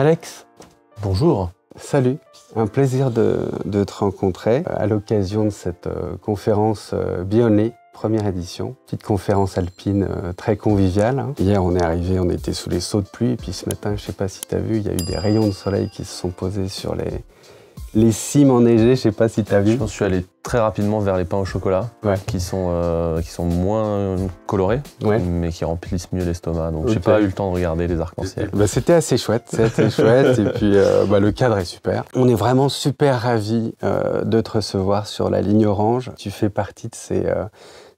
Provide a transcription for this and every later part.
Alex, bonjour. Salut, un plaisir de, te rencontrer à l'occasion de cette euh, conférence euh, Bionné, première édition. Petite conférence alpine euh, très conviviale. Hein. Hier, on est arrivé, on était sous les sauts de pluie, et puis ce matin, je sais pas si tu as vu, il y a eu des rayons de soleil qui se sont posés sur les, les cimes enneigées, je sais pas si tu as vu. Je suis allé très rapidement vers les pains au chocolat, qui, sont, euh, qui sont moins colorés, mais qui remplissent mieux l'estomac. Donc j'ai pas eu le temps de regarder les arcs-en-ciel. Bah, c'était assez chouette, c'était chouette. Et puis euh, bah, le cadre est super. On est vraiment super ravis euh, de te recevoir sur la ligne orange. Tu fais partie de ces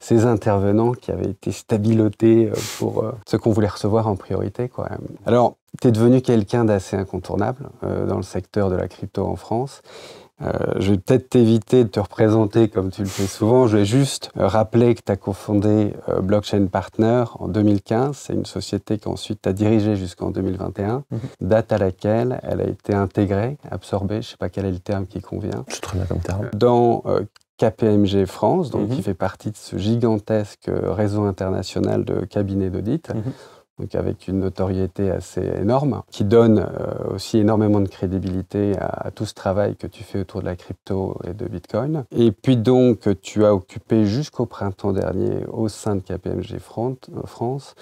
ces intervenants qui avaient été stabilotés pour ceux qu'on voulait recevoir en priorité. Quoi. Alors, tu es devenu quelqu'un d'assez incontournable euh, dans le secteur de la crypto en France. Euh, je vais peut-être t'éviter de te représenter comme tu le fais souvent. Je vais juste euh, rappeler que tu as cofondé Blockchain Partner en 2015. C'est une société qu'ensuite tu as dirigée jusqu'en 2021, mhm. date à laquelle elle a été intégrée, absorbée, je ne sais pas quel est le terme qui convient. C'est très bien comme terme. Dans KPMG France, donc mhm. qui fait partie de ce gigantesque réseau international de cabinets d'audit. Mhm donc avec une notoriété assez énorme, qui donne euh, aussi énormément de crédibilité à, tout ce travail que tu fais autour de la crypto et de Bitcoin. Et puis donc, tu as occupé jusqu'au printemps dernier au sein de KPMG euh, France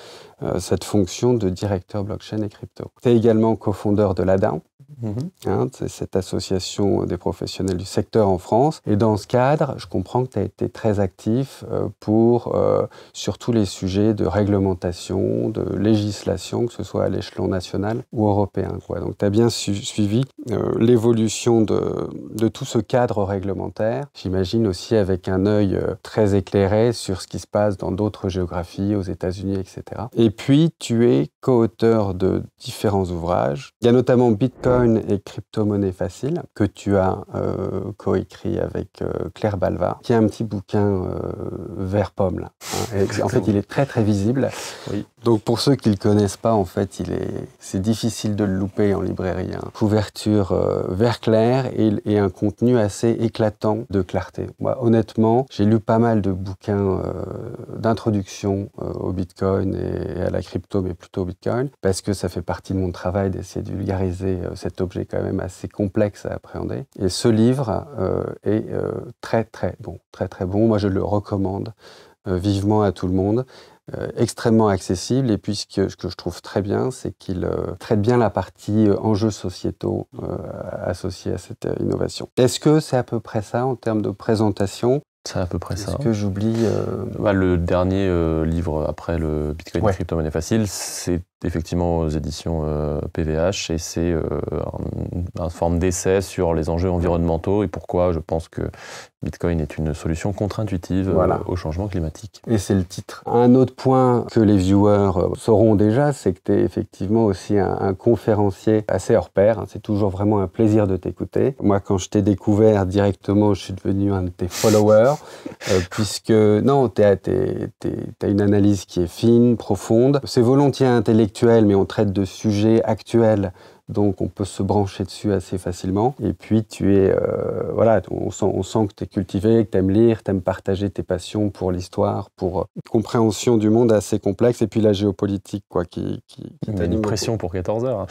euh, cette fonction de directeur blockchain et crypto. Tu es également cofondeur de l'ADA, Mhm. Hein, c'est cette association des professionnels du secteur en France. Et dans ce cadre, je comprends que tu as été très actif euh, pour euh, sur tous les sujets de réglementation, de législation, que ce soit à l'échelon national ou européen. Donc tu as bien suivi euh, l'évolution de, de, tout ce cadre réglementaire. J'imagine aussi avec un œil très éclairé sur ce qui se passe dans d'autres géographies, aux États-Unis, etc. Et puis tu es co-auteur de différents ouvrages. Il y a notamment Bitcoin et crypto-monnaie facile que tu as euh, coécrit avec euh, Claire Balva, qui est un petit bouquin euh, vert pomme là. Hein. en fait, il est très très visible. Oui. Donc pour ceux qui le connaissent pas, en fait, il est c'est difficile de le louper en librairie. Hein. Couverture vert clair et, et, un contenu assez éclatant de clarté. Moi, honnêtement, j'ai lu pas mal de bouquins d'introduction au Bitcoin et à la crypto, mais plutôt au Bitcoin, parce que ça fait partie de mon travail d'essayer de vulgariser cette objet quand même assez complexe à appréhender. Et ce livre euh, est euh, très très bon, très très bon. Moi, je le recommande euh, vivement à tout le monde. extrêmement accessible et puis ce que, je trouve très bien, c'est qu'il traite bien la partie enjeux sociétaux associés à cette innovation. Est-ce que c'est à peu près ça en termes de présentation? C'est à peu près ça. Est-ce que j'oublie bah, Le dernier livre après le Bitcoin ouais. crypto-monnaie facile, c'est effectivement aux éditions PVH et c'est une forme d'essai sur les enjeux environnementaux et pourquoi je pense que Bitcoin est une solution contre-intuitive euh, au changement climatique. Et c'est le titre. Un autre point que les viewers euh, sauront déjà, c'est que tu es effectivement aussi un, conférencier assez hors pair. Hein. C'est toujours vraiment un plaisir de t'écouter. Moi, quand je t'ai découvert directement, je suis devenu un de tes followers, euh, puisque non, tu as, une analyse qui est fine, profonde. C'est volontiers intellectuel, mais on traite de sujets actuels donc on peut se brancher dessus assez facilement. Et puis tu es, euh, voilà, on sent, on sent que tu es cultivé, que tu aimes lire, tu aimes partager tes passions pour l'histoire, pour une compréhension du monde assez complexe, et puis la géopolitique, quoi, qui, qui, qui une pression pour 14 heures.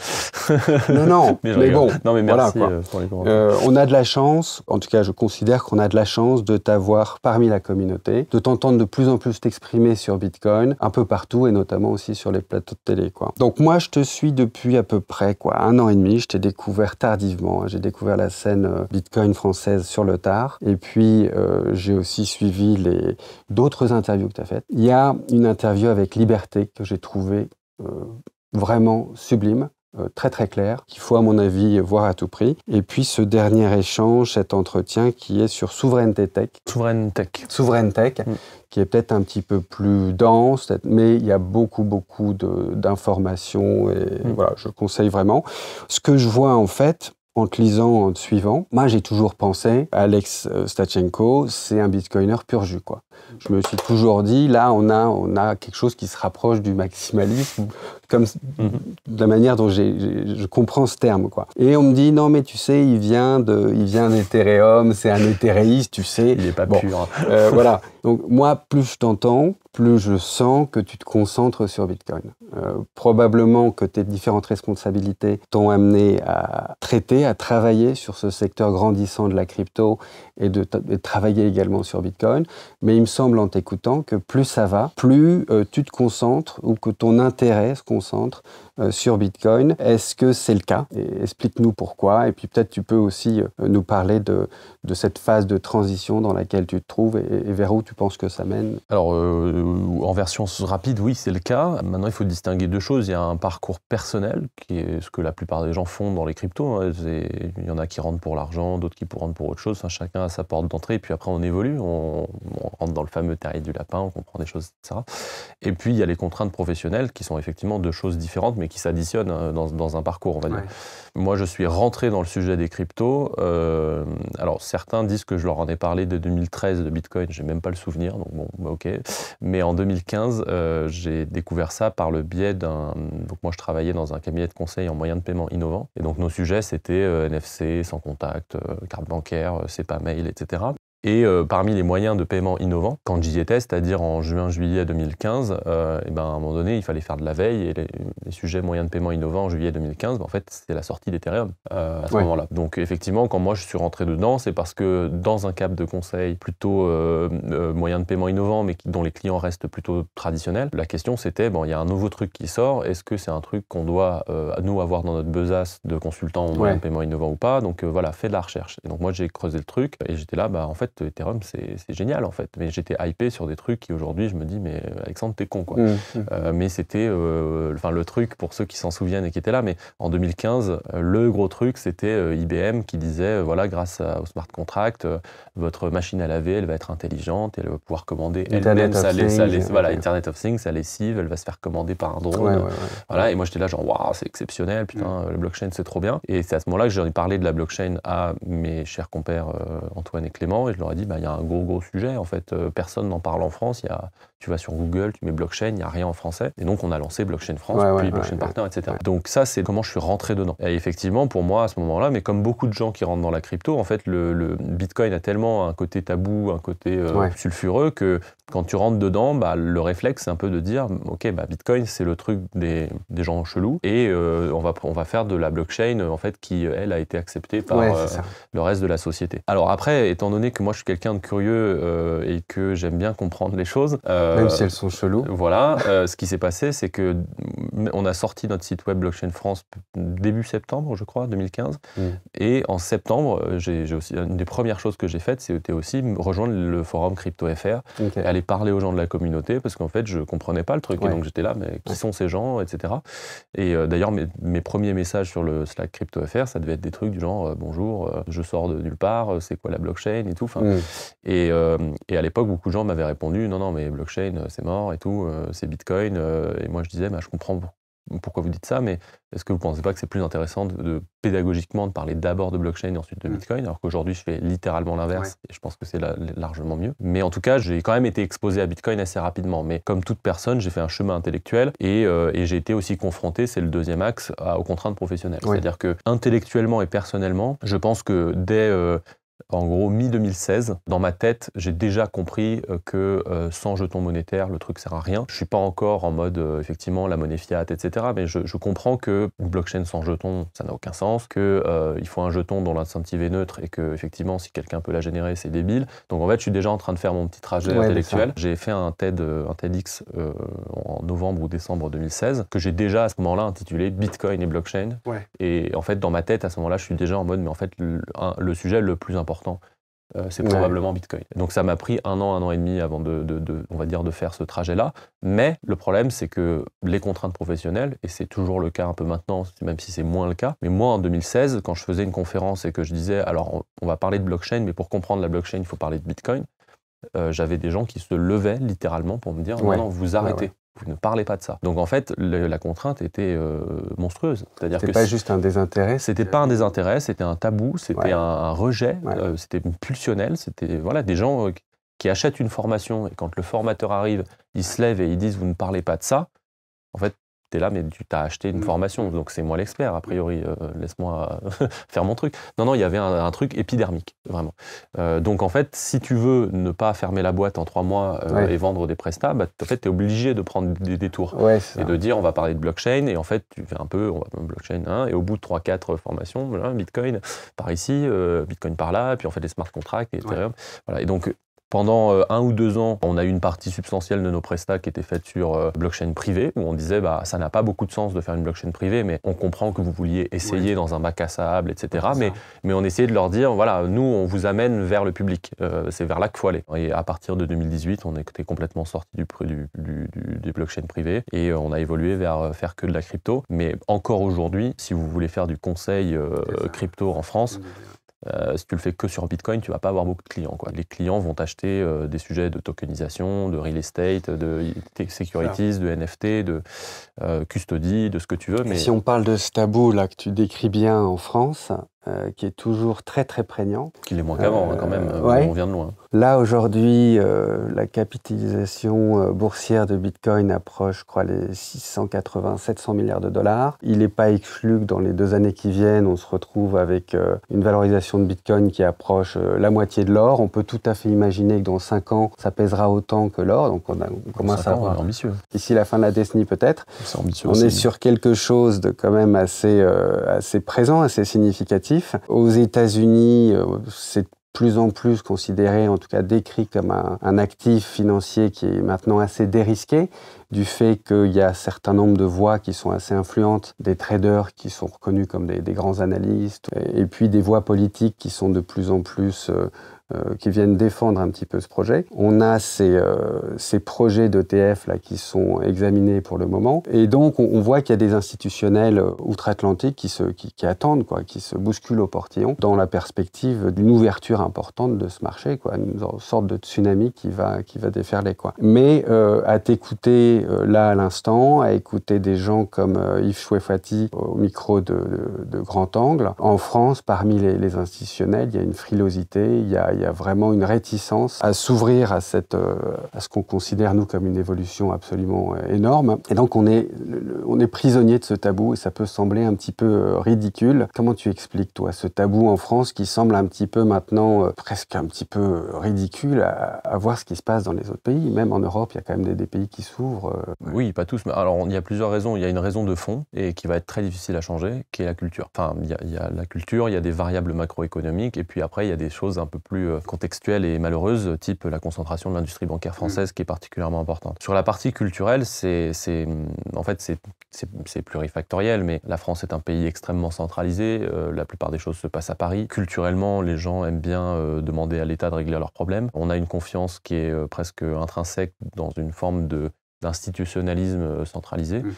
non, non, mais, bon, non, mais merci euh, pour les euh, On a de la chance, en tout cas je considère qu'on a de la chance de t'avoir parmi la communauté, de t'entendre de plus en plus t'exprimer sur Bitcoin, un peu partout, et notamment aussi sur les plateaux de télé, quoi. Donc moi je te suis depuis à peu près, quoi, un an et demi. Je t'ai découvert tardivement. J'ai découvert la scène euh, Bitcoin française sur le tard. Et puis, euh, j'ai aussi suivi les d'autres interviews que tu as faites. Il y a une interview avec Liberté que j'ai trouvée euh, vraiment sublime. Très très clair, qu'il faut à mon avis voir à tout prix. Et puis ce dernier échange, cet entretien qui est sur souveraineté tech. Souveraine tech. Souveraine tech, mm qui est peut-être un petit peu plus dense, mais il y a beaucoup, beaucoup d'informations et mm. voilà, je conseille vraiment. Ce que je vois en fait, en te lisant, en te suivant, moi j'ai toujours pensé, Alex euh, Stachenko, c'est un bitcoiner pur jus, quoi. Je me suis toujours dit, là, on a, on a quelque chose qui se rapproche du maximalisme, comme mhm. de la manière dont je comprends ce terme. Quoi. Et on me dit, non, mais tu sais, il vient de, il vient d'Ethereum, c'est un éthéréiste, tu sais. Il n'est pas pur. Euh, voilà. Donc, moi, plus je t'entends, plus je sens que tu te concentres sur Bitcoin. Euh, probablement que tes différentes responsabilités t'ont amené à traiter, à travailler sur ce secteur grandissant de la crypto et de, travailler également sur Bitcoin. Mais il me semble en t'écoutant que plus ça va, plus euh, tu te concentres ou que ton intérêt se concentre euh, sur Bitcoin. Est-ce que c'est le cas? Explique-nous pourquoi. Et puis peut-être tu peux aussi nous parler de, de, cette phase de transition dans laquelle tu te trouves et, vers où tu penses que ça mène. Alors, en version rapide, oui, c'est le cas. Maintenant, il faut distinguer deux choses. Il y a un parcours personnel, qui est ce que la plupart des gens font dans les cryptos. Hein. Il y en a qui rentrent pour l'argent, d'autres qui rentrent pour autre chose. chacun a sa porte d'entrée, et puis après, on évolue. On, rentre dans le fameux terrier du lapin, on comprend des choses, etc. Et puis, il y a les contraintes professionnelles, qui sont effectivement deux choses différentes, mais qui s'additionnent hein, dans, un parcours, on va dire. Moi, je suis rentré dans le sujet des cryptos. Euh, alors, certains disent que je leur en ai parlé de 2013 de Bitcoin. J'ai même pas le souvenir, donc bon, bah, ok. Mais en 2015, euh, j'ai découvert ça par le biais d'un. Donc, moi, je travaillais dans un cabinet de conseil en moyens de paiement innovants. Et donc, nos sujets, c'était euh, NFC, sans contact, carte bancaire, pas mail, etc. Et euh, parmi les moyens de paiement innovants, quand j'y étais, c'est-à-dire en juin-juillet 2015, euh, et ben à un moment donné, il fallait faire de la veille. Et les, sujets moyens de paiement innovants en juillet 2015, ben, en fait, c'est la sortie d'Ethereum euh, à ce moment-là. Donc effectivement, quand moi je suis rentré dedans, c'est parce que dans un cadre de conseil plutôt moyen de paiement innovant, mais dont les clients restent plutôt traditionnels, la question c'était, bon, il y a un nouveau truc qui sort, est-ce que c'est un truc qu'on doit, nous, avoir dans notre besace de consultants en moyen de paiement innovant ou pas? Donc voilà, fais de la recherche. Et donc moi, j'ai creusé le truc et j'étais là, bah, en fait, Ethereum, c'est génial en fait. Mais j'étais hypé sur des trucs qui aujourd'hui, je me dis, mais euh, Alexandre, t'es con quoi. Mmh, mmh. Euh, mais c'était euh, enfin le truc pour ceux qui s'en souviennent et qui étaient là. Mais en 2015, le gros truc, c'était IBM qui disait, voilà, grâce au smart contract, votre machine à laver, elle va être intelligente, elle va pouvoir commander elle-même sa, voilà, Internet of Things, sa lessive, elle va se faire commander par un drone. voilà, et moi j'étais là genre, waouh, c'est exceptionnel, putain, mmh. le blockchain c'est trop bien. Et c'est à ce moment-là que j'ai parlé de la blockchain à mes chers compères Antoine et Clément, et je leur ai dit, bah, il y a un gros, gros sujet. En fait, euh, personne n'en parle en France. Y a, tu vas sur Google, tu mets blockchain, il n'y a rien en français. Et donc, on a lancé Blockchain France, puis Blockchain Partner, etc. Donc, ça, c'est comment je suis rentré dedans. Et effectivement, pour moi, à ce moment-là, mais comme beaucoup de gens qui rentrent dans la crypto, en fait, le, Bitcoin a tellement un côté tabou, un côté euh, sulfureux que quand tu rentres dedans, bah, le réflexe, c'est un peu de dire, OK, bah, Bitcoin, c'est le truc des, des, gens chelous, et euh, on, va, on va faire de la blockchain, en fait, qui, elle, a été acceptée par le reste de la société. Alors après, étant donné que moi, je suis quelqu'un de curieux euh, et que j'aime bien comprendre les choses. Euh, Même si elles sont cheloues. Voilà. Euh, ce qui s'est passé, c'est que on a sorti notre site web Blockchain France début septembre, je crois, 2015. Mm. Et en septembre, j'ai aussi une des premières choses que j'ai faites, c'était aussi rejoindre le forum CryptoFR et aller parler aux gens de la communauté parce qu'en fait, je comprenais pas le truc. Et donc j'étais là, mais qui sont ces gens, etc. Et d'ailleurs, mes, mes, premiers messages sur le Slack CryptoFR, ça devait être des trucs du genre bonjour, je sors de nulle part, c'est quoi la blockchain et tout? Enfin, Et euh, et, à l'époque, beaucoup de gens m'avaient répondu non, non, mais blockchain, euh, c'est mort et tout, euh, c'est Bitcoin. et moi, je disais, bah, je comprends pourquoi vous dites ça, mais est-ce que vous ne pensez pas que c'est plus intéressant de, pédagogiquement de parler d'abord de blockchain et ensuite de. Bitcoin, alors qu'aujourd'hui je fais littéralement l'inverse et je pense que c'est largement mieux. Mais en tout cas, j'ai quand même été exposé à Bitcoin assez rapidement. Mais comme toute personne, j'ai fait un chemin intellectuel et, et j'ai été aussi confronté, c'est le deuxième axe, aux contraintes professionnelles. C'est-à-dire que intellectuellement et personnellement, je pense que dès en gros, mi-2016, dans ma tête, j'ai déjà compris euh, que euh, sans jeton monétaire, le truc sert à rien. Je suis pas encore en mode, euh, effectivement, la monnaie fiat, etc. Mais je, comprends que une blockchain sans jeton, ça n'a aucun sens, qu'il il faut un jeton dont l'incentive est neutre et que, effectivement, si quelqu'un peut la générer, c'est débile. Donc, en fait, je suis déjà en train de faire mon petit trajet intellectuel. J'ai fait un TED, un TEDx en novembre ou décembre 2016, que j'ai déjà à ce moment-là intitulé Bitcoin et blockchain. Et en fait, dans ma tête, à ce moment-là, je suis déjà en mode, mais en fait, le sujet le plus important euh, c'est probablement Bitcoin. Donc ça m'a pris un an, un an et demi avant de, on va dire, de faire ce trajet-là. Mais le problème, c'est que les contraintes professionnelles, et c'est toujours le cas un peu maintenant, même si c'est moins le cas, mais moi en 2016, quand je faisais une conférence et que je disais, alors on va parler de blockchain, mais pour comprendre la blockchain, il faut parler de Bitcoin, euh, j'avais des gens qui se levaient littéralement pour me dire, non, non, vous arrêtez. Vous ne parlez pas de ça. Donc en fait, la contrainte était euh, monstrueuse. C'est-à-dire que pas juste un désintérêt. C'était pas un désintérêt, c'était un tabou, c'était un, rejet, euh, c'était pulsionnel. C'était voilà des gens euh, qui achètent une formation et quand le formateur arrive, ils se lèvent et ils disent vous ne parlez pas de ça, en fait, tu es là, mais tu t'as acheté une mm. formation, donc c'est moi l'expert, a priori, euh, laisse-moi faire mon truc. Non, non, il y avait un, truc épidermique, vraiment. Euh, donc en fait, si tu veux ne pas fermer la boîte en trois mois euh, et vendre des prestats, bah, en fait, tu es obligé de prendre des détours et de dire on va parler de blockchain, et en fait, tu fais un peu, on va blockchain 1, et au bout de trois, quatre formations, Bitcoin par ici, Bitcoin par là, puis en fait les smart contracts, et Ethereum. Voilà. Et donc, pendant euh, un ou deux ans, on a eu une partie substantielle de nos prestats qui était faite sur euh, blockchain privé, où on disait bah ça n'a pas beaucoup de sens de faire une blockchain privée, mais on comprend que vous vouliez essayer dans un bac à sable, etc. Mais, mais on essayait de leur dire voilà, nous on vous amène vers le public, euh, c'est vers là qu'il faut aller. Et à partir de 2018, on était complètement sorti du, du, du, des blockchains privées et on a évolué vers faire que de la crypto. Mais encore aujourd'hui, si vous voulez faire du conseil crypto en France, euh, si tu le fais que sur Bitcoin, tu vas pas avoir beaucoup de clients. Quoi. Les clients vont acheter euh, des sujets de tokenisation, de real estate, de securities, de NFT, de euh, custody, de ce que tu veux. Mais... si on parle de ce tabou là que tu décris bien en France, euh, qui est toujours très très prégnant. Qu'il est moins qu'avant, hein, quand même, on vient de loin. Là, aujourd'hui, euh, la capitalisation boursière de Bitcoin approche, je crois, les 680-700 milliards de dollars. Il n'est pas exclu que dans les deux années qui viennent, on se retrouve avec une valorisation de Bitcoin qui approche la moitié de l'or. On peut tout à fait imaginer que dans cinq ans, ça pèsera autant que l'or. Donc on, a, on commence à voir. ambitieux. D'ici la fin de la décennie, peut-être. On est sur quelque chose de quand même assez, assez présent, assez significatif aux États-Unis, euh, c'est plus en plus considéré, en tout cas décrit comme un, actif financier qui est maintenant assez dérisqué, du fait qu'il y a un certain nombre de voix qui sont assez influentes, des traders qui sont reconnus comme des, grands analystes, et, puis des voix politiques qui sont de plus en plus euh, euh, qui viennent défendre un petit peu ce projet. On a ces, euh, ces projets d'ETF là qui sont examinés pour le moment, et donc on, voit qu'il y a des institutionnels euh, outre-Atlantique qui, se, qui, qui, attendent, quoi, qui se bousculent au portillon dans la perspective d'une ouverture importante de ce marché, quoi, une sorte de tsunami qui va, qui va déferler. Quoi. Mais euh, à t'écouter là à l'instant, à écouter des gens comme Yves Chouefati au micro de, de, grand angle, en France, parmi les, les institutionnels, il y a une frilosité, il y a il y a vraiment une réticence à s'ouvrir à, cette, euh, à ce qu'on considère, nous, comme une évolution absolument euh, énorme. Et donc, on est, on est prisonnier de ce tabou et ça peut sembler un petit peu euh, ridicule. Comment tu expliques, toi, ce tabou en France qui semble un petit peu maintenant presque un petit peu ridicule à, voir ce qui se passe dans les autres pays? Même en Europe, il y a quand même des, pays qui s'ouvrent. Oui, pas tous. Mais alors, il y a plusieurs raisons. Il y a une raison de fond et qui va être très difficile à changer, qui est la culture. Enfin, il y a, il y a la culture, il y a des variables macroéconomiques et puis après, il y a des choses un peu plus euh, contextuelle et malheureuse, type la concentration de l'industrie bancaire française mm. qui est particulièrement importante. Sur la partie culturelle, c'est, en fait, c'est, plurifactoriel, mais la France est un pays extrêmement centralisé. Euh, la plupart des choses se passent à Paris. Culturellement, les gens aiment bien euh, demander à l'État de régler leurs problèmes. On a une confiance qui est presque intrinsèque dans une forme de d'institutionnalisme euh, centralisé. Mmh.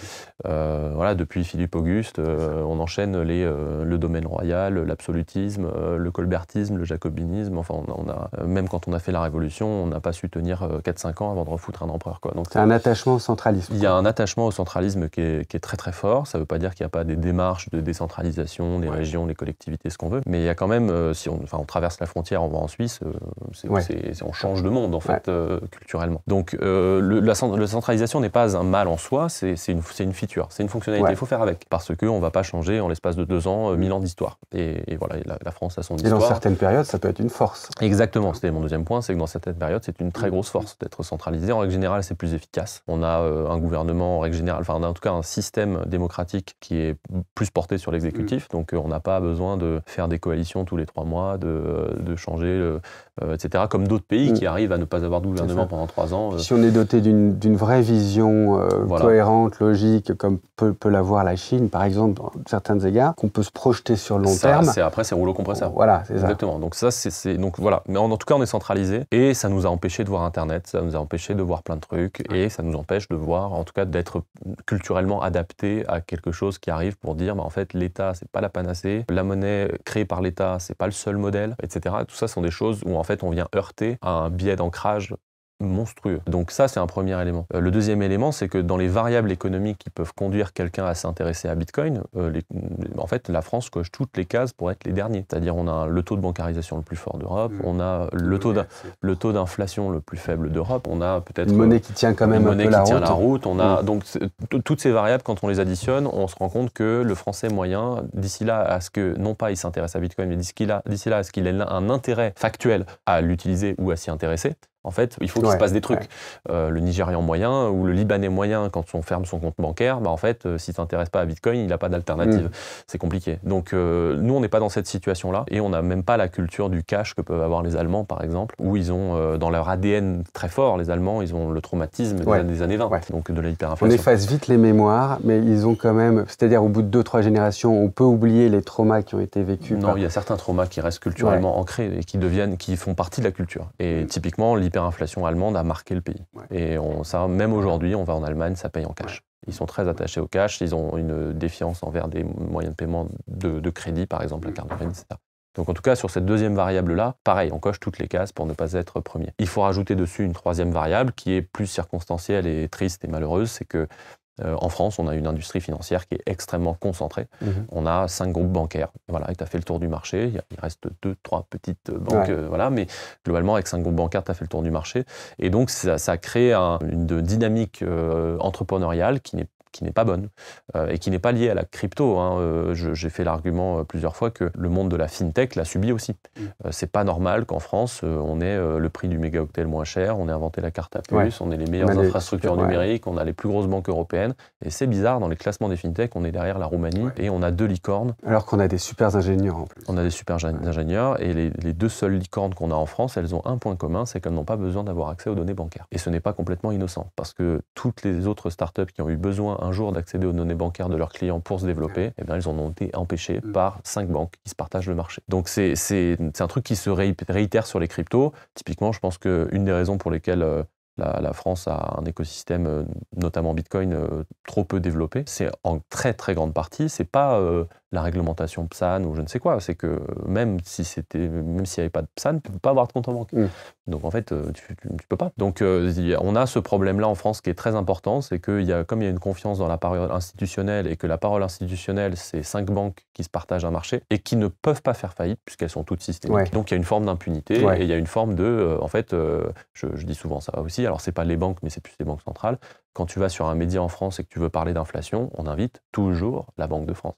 Euh, voilà, depuis Philippe Auguste, euh, on enchaîne les, le domaine royal, l'absolutisme, le colbertisme, le jacobinisme. Enfin, on a, même quand on a fait la Révolution, on n'a pas su tenir 4-5 ans avant de refoutre un empereur. Quoi. Donc, c'est un attachement au centralisme. Il y a un attachement au centralisme qui est, qui est très très fort. Ça ne veut pas dire qu'il n'y a pas des démarches de décentralisation, des régions, des collectivités, ce qu'on veut. Mais il y a quand même, si on, enfin, on traverse la frontière, on va en Suisse, c'est, on change de monde en fait, culturellement. Donc le, la, le centralisme centralisation n'est pas un mal en soi, c'est une, une, feature, c'est une fonctionnalité. Il faut faire avec. Parce qu'on ne va pas changer en l'espace de deux ans, euh, mille ans d'histoire. Et, voilà, la, France a son histoire. Et dans certaines périodes, ça peut être une force. Exactement. C'était mon deuxième point, c'est que dans certaines périodes, c'est une très grosse force d'être centralisé. En règle générale, c'est plus efficace. On a euh, un gouvernement, en règle générale, enfin, on a en tout cas un système démocratique qui est plus porté sur l'exécutif. Mm. Donc, euh, on n'a pas besoin de faire des coalitions tous les trois mois, de, de changer, etc. Comme d'autres pays mm. qui arrivent à ne pas avoir de gouvernement pendant trois ans. Si on est doté d'une vraie vision euh, cohérente, logique, comme peut, peut l'avoir la Chine, par exemple, dans certains égards, qu'on peut se projeter sur le long terme. Après, c'est rouleau compresseur. Voilà, c'est ça. Exactement. Donc ça, c'est donc voilà. Mais en, tout cas, on est centralisé et ça nous a empêché de voir Internet, ça nous a empêché de voir plein de trucs et ça nous empêche de voir, en tout cas, d'être culturellement adapté à quelque chose qui arrive pour dire, bah, en fait, l'État, c'est pas la panacée, la monnaie créée par l'État, c'est pas le seul modèle, etc. Tout ça sont des choses où en fait, on vient heurter à un biais d'ancrage monstrueux. Donc ça, c'est un premier élément. Euh, le deuxième élément, c'est que dans les variables économiques qui peuvent conduire quelqu'un à s'intéresser à Bitcoin, euh, en fait, la France coche toutes les cases pour être les derniers. C'est-à-dire, on a le taux de bancarisation le plus fort d'Europe, mmh. on a le taux, le taux d'inflation le plus faible d'Europe, on a peut-être une monnaie qui tient quand même une monnaie qui tient la route. On a mmh. donc toutes ces variables, quand on les additionne, on se rend compte que le Français moyen, d'ici là à ce que non pas il s'intéresse à Bitcoin, mais d'ici là, là à ce qu'il ait un intérêt factuel à l'utiliser ou à s'y intéresser, en fait, il faut qu'il se passe des trucs. Euh, le Nigérian moyen ou le Libanais moyen, quand on ferme son compte bancaire, bah en fait, euh, s'il ne s'intéresse pas à Bitcoin, il n'a pas d'alternative. Mm. C'est compliqué. Donc, euh, nous, on n'est pas dans cette situation-là et on n'a même pas la culture du cash que peuvent avoir les Allemands, par exemple, où ils ont, dans leur ADN très fort, les Allemands, ils ont le traumatisme des, années 20, donc de l'hyperinflation. On efface vite les mémoires, mais ils ont quand même, c'est-à-dire au bout de 2-3 générations, on peut oublier les traumas qui ont été vécus. Non, il y a certains traumas qui restent culturellement ancrés et qui deviennent, qui font partie de la culture. Et mm. typiquement, l'hyperinflation allemande, a marqué le pays. Et on, ça, même aujourd'hui, on va en Allemagne, ça paye en cash. Ils sont très attachés au cash, ils ont une défiance envers des moyens de paiement de, crédit, par exemple la carte de crédit, etc. Donc en tout cas, sur cette deuxième variable-là, pareil, on coche toutes les cases pour ne pas être premier. Il faut rajouter dessus une troisième variable qui est plus circonstancielle et triste et malheureuse, c'est que euh, en France, on a une industrie financière qui est extrêmement concentrée. Mhm. On a cinq groupes bancaires. Voilà, tu as fait le tour du marché. Il, reste deux, trois petites banques. Euh, voilà, mais globalement, avec cinq groupes bancaires, tu as fait le tour du marché. Et donc, ça, ça crée une dynamique euh, entrepreneuriale qui n'est qui n'est pas bonne euh, et qui n'est pas liée à la crypto. Hein. Euh, j'ai fait l'argument euh, plusieurs fois que le monde de la fintech l'a subi aussi. Mm. c'est pas normal qu'en France, on ait le prix du mégaoctet moins cher, on ait inventé la carte à puce, on ait les meilleures infrastructures numériques, on a les plus grosses banques européennes. Et c'est bizarre, dans les classements des fintech, on est derrière la Roumanie et on a deux licornes. Alors qu'on a des super ingénieurs en plus. On a des super ingénieurs et les, les deux seules licornes qu'on a en France, elles ont un point commun, c'est qu'elles n'ont pas besoin d'avoir accès aux données bancaires. Et ce n'est pas complètement innocent parce que toutes les autres startups qui ont eu besoin un jour d'accéder aux données bancaires de leurs clients pour se développer, eh bien, ils en ont été empêchés mm. par cinq banques qui se partagent le marché. Donc c'est un truc qui se réitère sur les cryptos. Typiquement, je pense qu'une des raisons pour lesquelles euh, la, France a un écosystème, euh, notamment Bitcoin, euh, trop peu développé. C'est en très très grande partie, c'est pas la réglementation PSAN ou je ne sais quoi. C'est que même si c'était, même s'il n'y avait pas de PSAN, tu ne peux pas avoir de compte en banque. Mm. Donc en fait, euh, tu ne peux pas. Donc euh, on a ce problème-là en France qui est très important, c'est que y a, comme il y a une confiance dans la parole institutionnelle et que la parole institutionnelle, c'est cinq banques qui se partagent un marché et qui ne peuvent pas faire faillite puisqu'elles sont toutes systémiques. Donc il y a une forme d'impunité et il y a une forme de, euh, en fait, je, je, dis souvent ça aussi. Alors c'est pas les banques, mais c'est plus les banques centrales. Quand tu vas sur un média en France et que tu veux parler d'inflation, on invite toujours la Banque de France.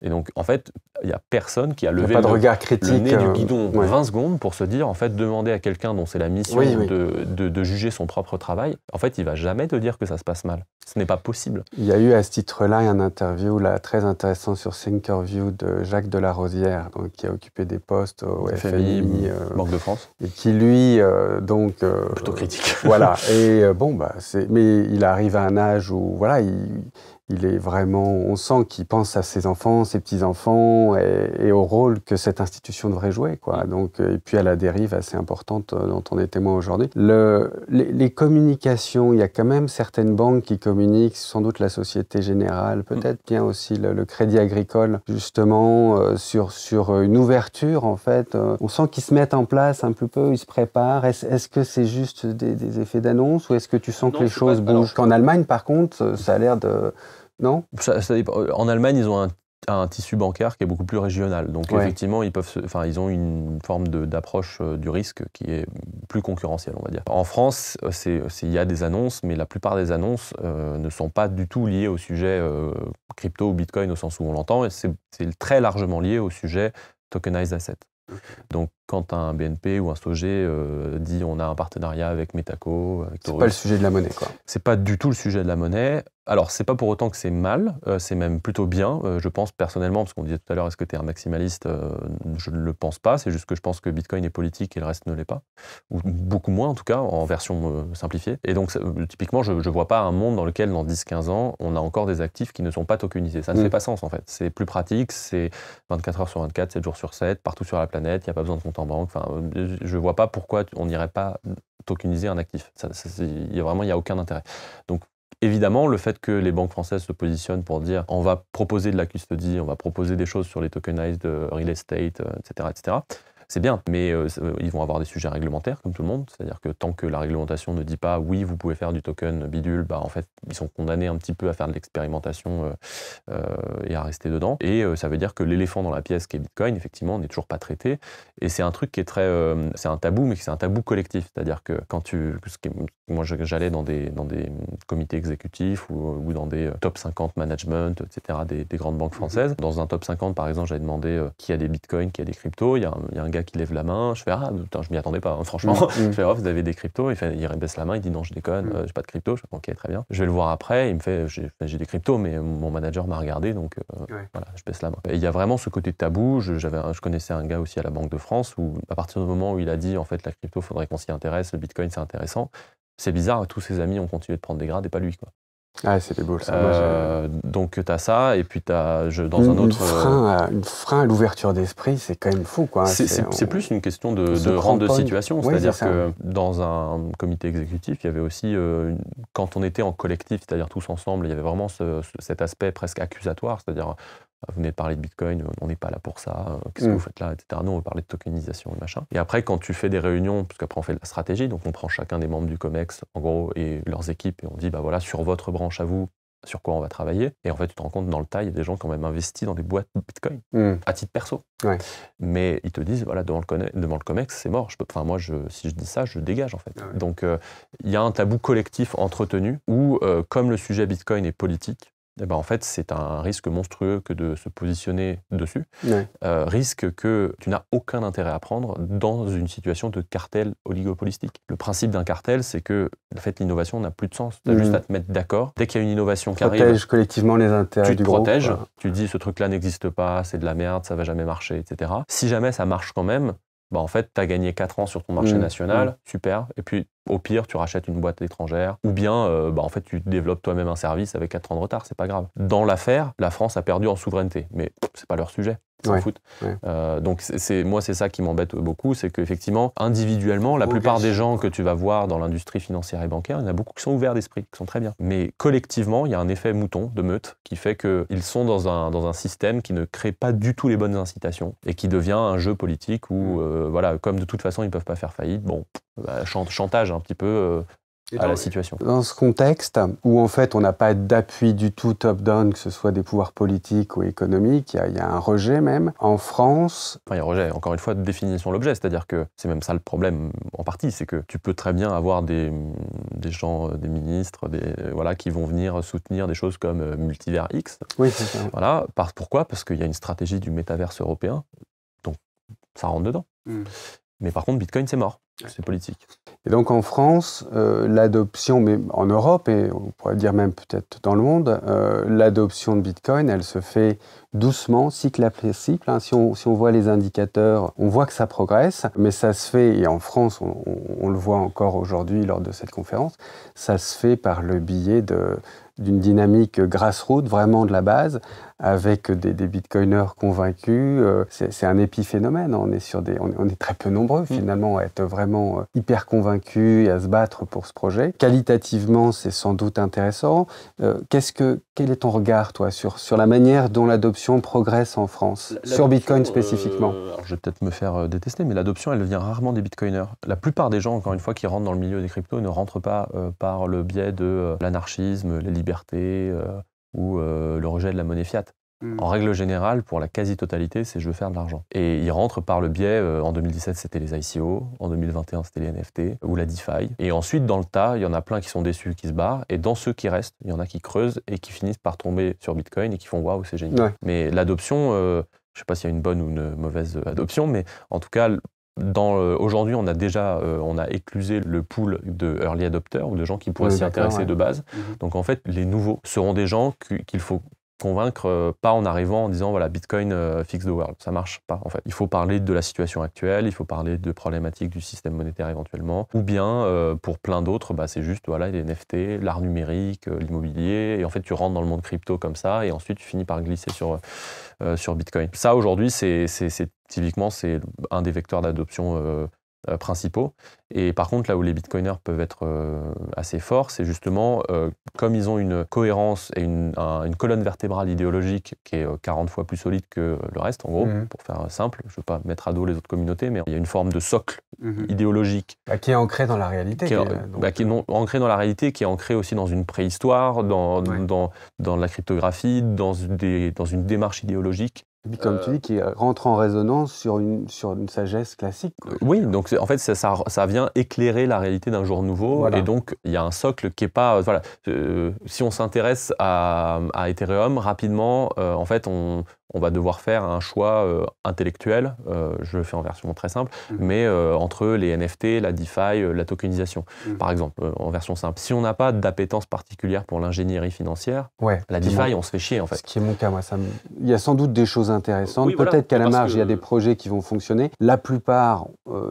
Et donc, en fait, il n'y a personne qui a levé pas de le, regard critique, nez du euh, guidon 20 secondes pour se dire, en fait, demander à quelqu'un dont c'est la mission De, de, juger son propre travail, en fait, il va jamais te dire que ça se passe mal. Ce n'est pas possible. Il y a eu à ce titre-là un interview là, très intéressant sur Thinkerview de Jacques Delarosière, donc, qui a occupé des postes au FMI, euh, Banque de France. Et qui, lui, euh, donc... Plutôt critique. voilà. Et bon, bah, mais il arrive à un âge où, voilà, il il est vraiment, on sent qu'il pense à ses enfants, ses petits-enfants et, au rôle que cette institution devrait jouer. Quoi. Donc, euh, et puis à la dérive assez importante euh, dont on est témoin aujourd'hui. Le, les, communications, il y a quand même certaines banques qui communiquent, sans doute la Société Générale, peut-être bien aussi le, Crédit Agricole, justement, euh, sur, sur une ouverture en fait. on sent qu'ils se mettent en place un peu peu, ils se préparent. Est-ce que c'est juste des, effets d'annonce ou est-ce que tu sens que les choses bougent? Qu'en Allemagne, par contre, ça a l'air de non? En Allemagne, ils ont un, tissu bancaire qui est beaucoup plus régional. Donc effectivement, ils, peuvent enfin, ils ont une forme d'approche euh, du risque qui est plus concurrentielle, on va dire. En France, il y a des annonces, mais la plupart des annonces euh, ne sont pas du tout liées au sujet euh, crypto ou Bitcoin au sens où on l'entend, et c'est très largement lié au sujet tokenized asset. Donc, quand un BNP ou un SOG dit on a un partenariat avec Metaco, c'est pas le sujet de la monnaie, quoi. C'est pas du tout le sujet de la monnaie. Alors, c'est pas pour autant que c'est mal, euh, c'est même plutôt bien. Euh, je pense personnellement, parce qu'on disait tout à l'heure, est-ce que tu es un maximaliste euh, Je ne le pense pas. C'est juste que je pense que Bitcoin est politique et le reste ne l'est pas. Ou beaucoup moins, en tout cas, en version simplifiée. Et donc, typiquement, je ne vois pas un monde dans lequel, dans 10-15 ans, on a encore des actifs qui ne sont pas tokenisés. Ça ne mm. fait pas sens, en fait. C'est plus pratique, c'est 24 heures sur 24, 7 jours sur 7, partout sur la planète, il n'y a pas besoin de compte en banque. Je ne vois pas pourquoi on n'irait pas tokeniser un actif. Il y a vraiment, il n'y a aucun intérêt. Donc, Évidemment, le fait que les banques françaises se positionnent pour dire on va proposer de la custody, on va proposer des choses sur les tokenized real estate, etc., euh, etc., c'est bien, mais ils vont avoir des sujets réglementaires comme tout le monde, c'est-à-dire que tant que la réglementation ne dit pas oui, vous pouvez faire du token bidule, bah en fait ils sont condamnés un petit peu à faire de l'expérimentation et à rester dedans. Et ça veut dire que l'éléphant dans la pièce qui est Bitcoin, effectivement, n'est toujours pas traité. Et c'est un truc qui est très, c'est un tabou, mais c'est un tabou collectif, c'est-à-dire que quand tu, moi j'allais dans des dans des comités exécutifs ou, dans des top 50 management, etc., des, des, grandes banques françaises. Dans un top 50, par exemple, j'avais demandé euh, qui a des bitcoins, qui a des cryptos. Il y, a un, qui lève la main. Je fais Ah, putain, je m'y attendais pas, hein, franchement. Mm, je fais oh, vous avez des cryptos il, fait, il baisse la main, il dit Non, je déconne, mm. euh, j'ai pas de crypto. Je fais Ok, très bien. Je vais le voir après. Il me fait J'ai des cryptos, mais mon manager m'a regardé, donc euh, voilà, je baisse la main. Et il y a vraiment ce côté tabou. Je, je connaissais un gars aussi à la Banque de France où, à partir du moment où il a dit En fait, la crypto, faudrait qu'on s'y intéresse, le bitcoin, c'est intéressant. C'est bizarre, tous ses amis ont continué de prendre des grades et pas lui. Quoi. Ah, c'était beau ça. Euh, donc tu as ça, et puis tu as je, dans un autre. Une frein à, l'ouverture d'esprit, c'est quand même fou. quoi. C'est plus une question de, de rente de situation. C'est-à-dire que dans un comité exécutif, il y avait aussi, euh, quand on était en collectif, c'est-à-dire tous ensemble, il y avait vraiment cet aspect presque accusatoire, c'est-à-dire vous venez de parler de Bitcoin, on n'est pas là pour ça, euh, qu'est-ce que mm. vous faites là, etc. Nous, on va parler de tokenisation et machin. Et après, quand tu fais des réunions, parce qu'après on fait de la stratégie, donc on prend chacun des membres du COMEX, en gros, et leurs équipes, et on dit, bah voilà, sur votre branche à vous, sur quoi on va travailler. Et en fait, tu te rends compte, dans le tas, il y a des gens qui ont même investi dans des boîtes Bitcoin, mm. à titre perso. Mais ils te disent, voilà, devant le, devant le COMEX, c'est mort. Je peux, enfin, moi, je, si je dis ça, je dégage, en fait. Ah donc, euh, il y a un tabou collectif entretenu où, euh, comme le sujet Bitcoin est politique, eh ben, en fait, c'est un risque monstrueux que de se positionner dessus. Euh, risque que tu n'as aucun intérêt à prendre dans une situation de cartel oligopolistique. Le principe d'un cartel, c'est que en fait, l'innovation n'a plus de sens. Tu as juste mm. à te mettre d'accord. Dès qu'il y a une innovation qui arrive. Protège collectivement les intérêts tu te protèges, Tu dis ce truc-là n'existe pas, c'est de la merde, ça va jamais marcher, etc. Si jamais ça marche quand même, bah en fait, tu as gagné 4 ans sur ton marché mmh. national, mmh. super. Et puis, au pire, tu rachètes une boîte étrangère. Ou bien, euh, bah, en fait, tu développes toi-même un service avec 4 ans de retard, c'est pas grave. Dans l'affaire, la France a perdu en souveraineté. Mais c'est pas leur sujet s'en euh, donc c'est moi c'est ça qui m'embête beaucoup, c'est qu'effectivement individuellement la plupart des gens que tu vas voir dans l'industrie financière et bancaire, il y en a beaucoup qui sont ouverts d'esprit, qui sont très bien. Mais collectivement, il y a un effet mouton de meute qui fait qu'ils sont dans un, dans un système qui ne crée pas du tout les bonnes incitations et qui devient un jeu politique où mm. euh, voilà comme de toute façon ils peuvent pas faire faillite, bon bah, chantage un petit peu euh, à la situation. Dans ce contexte où en fait on n'a pas d'appui du tout top-down, que ce soit des pouvoirs politiques ou économiques, il y, a un rejet même. En France... Enfin, il y a un rejet, encore une fois, de définition de l'objet, c'est-à-dire que c'est même ça le problème en partie, c'est que tu peux très bien avoir des, des gens, des ministres, des, voilà, qui vont venir soutenir des choses comme euh, Multivers X. Oui, c'est ça. Voilà. Par, pourquoi? Parce qu'il y a une stratégie du métaverse européen, donc ça rentre dedans. Hmm. Mais par contre, Bitcoin, c'est mort. C'est politique. Et donc en France, euh, l'adoption, mais en Europe et on pourrait dire même peut-être dans le monde, euh, l'adoption de Bitcoin, elle se fait doucement, cycle après cycle. Hein. Si, on, si, on, voit les indicateurs, on voit que ça progresse, mais ça se fait, et en France, on, on le voit encore aujourd'hui lors de cette conférence, ça se fait par le biais de d'une dynamique grassroots, vraiment de la base, avec des, des bitcoiners convaincus. Euh, c'est un épiphénomène. On est, sur des, on, est très peu nombreux mm. finalement à être vraiment euh, hyper convaincus et à se battre pour ce projet. Qualitativement, c'est sans doute intéressant. Euh, qu'est-ce que, quel est ton regard, toi, sur, sur la manière dont l'adoption progresse en France, sur Bitcoin spécifiquement? Je vais peut-être me faire détester, mais l'adoption, elle vient rarement des bitcoiners. La plupart des gens, encore une fois, qui rentrent dans le milieu des cryptos ne rentrent pas par le biais de l'anarchisme, les libertés ou euh, le rejet de la monnaie fiat. Hmm. En règle générale, pour la quasi-totalité, c'est je veux faire de l'argent. Et ils rentrent par le biais, euh, en 2017 c'était les ICO, en 2021 c'était les NFT ou la DeFi. Et ensuite, dans le tas, il y en a plein qui sont déçus, qui se barrent. Et dans ceux qui restent, il y en a qui creusent et qui finissent par tomber sur Bitcoin et qui font waouh, c'est génial. Mais l'adoption, euh, je ne sais pas s'il y a une bonne ou une mauvaise adoption, mais en tout cas, aujourd'hui, on a déjà on a éclusé le pool de early adopters ou de gens qui pourraient s'y intéresser de base. Mhm. Donc en fait, les nouveaux seront des gens qu'il faut convaincre, euh, pas en arrivant en disant voilà Bitcoin euh, fix the world, ça marche pas en fait. Il faut parler de la situation actuelle, il faut parler de problématiques du système monétaire éventuellement, ou bien euh, pour plein d'autres, bah, c'est juste voilà les NFT, l'art numérique, l'immobilier, et en fait tu rentres dans le monde crypto comme ça, et ensuite tu finis par glisser sur sur Bitcoin. Ça aujourd'hui c'est typiquement c'est un des vecteurs d'adoption principaux. Et par contre, là où les bitcoiners peuvent être assez forts, c'est justement comme ils ont une cohérence et une, colonne vertébrale idéologique qui est 40 fois plus solide que le reste, en gros, mmh. pour faire simple. Je ne veux pas mettre à dos les autres communautés, mais il y a une forme de socle mmh. idéologique. Bah, qui est ancré dans la réalité. Qui est, bah, qui est ancré dans la réalité, qui est ancré aussi dans une préhistoire, dans, dans, dans la cryptographie, dans, des, dans une démarche idéologique. Puis, comme tu dis, qui rentre en résonance sur une, sur une sagesse classique. Oui, donc en fait, ça, ça, vient éclairer la réalité d'un jour nouveau. Et donc, il y a un socle qui n'est pas. Voilà, euh, si on s'intéresse à, à, Ethereum, rapidement, euh, en fait, on, on va devoir faire un choix euh, intellectuel, euh, je le fais en version très simple, mmh. mais euh, entre les NFT, la DeFi, la tokenisation, mmh. par exemple, en version simple. Si on n'a pas d'appétence particulière pour l'ingénierie financière, la DeFi, on se fait chier en fait. Ce qui est mon cas, moi. Ça Il y a sans doute des choses intéressantes. Peut-être qu'à la marge, il y a des projets qui vont fonctionner. La plupart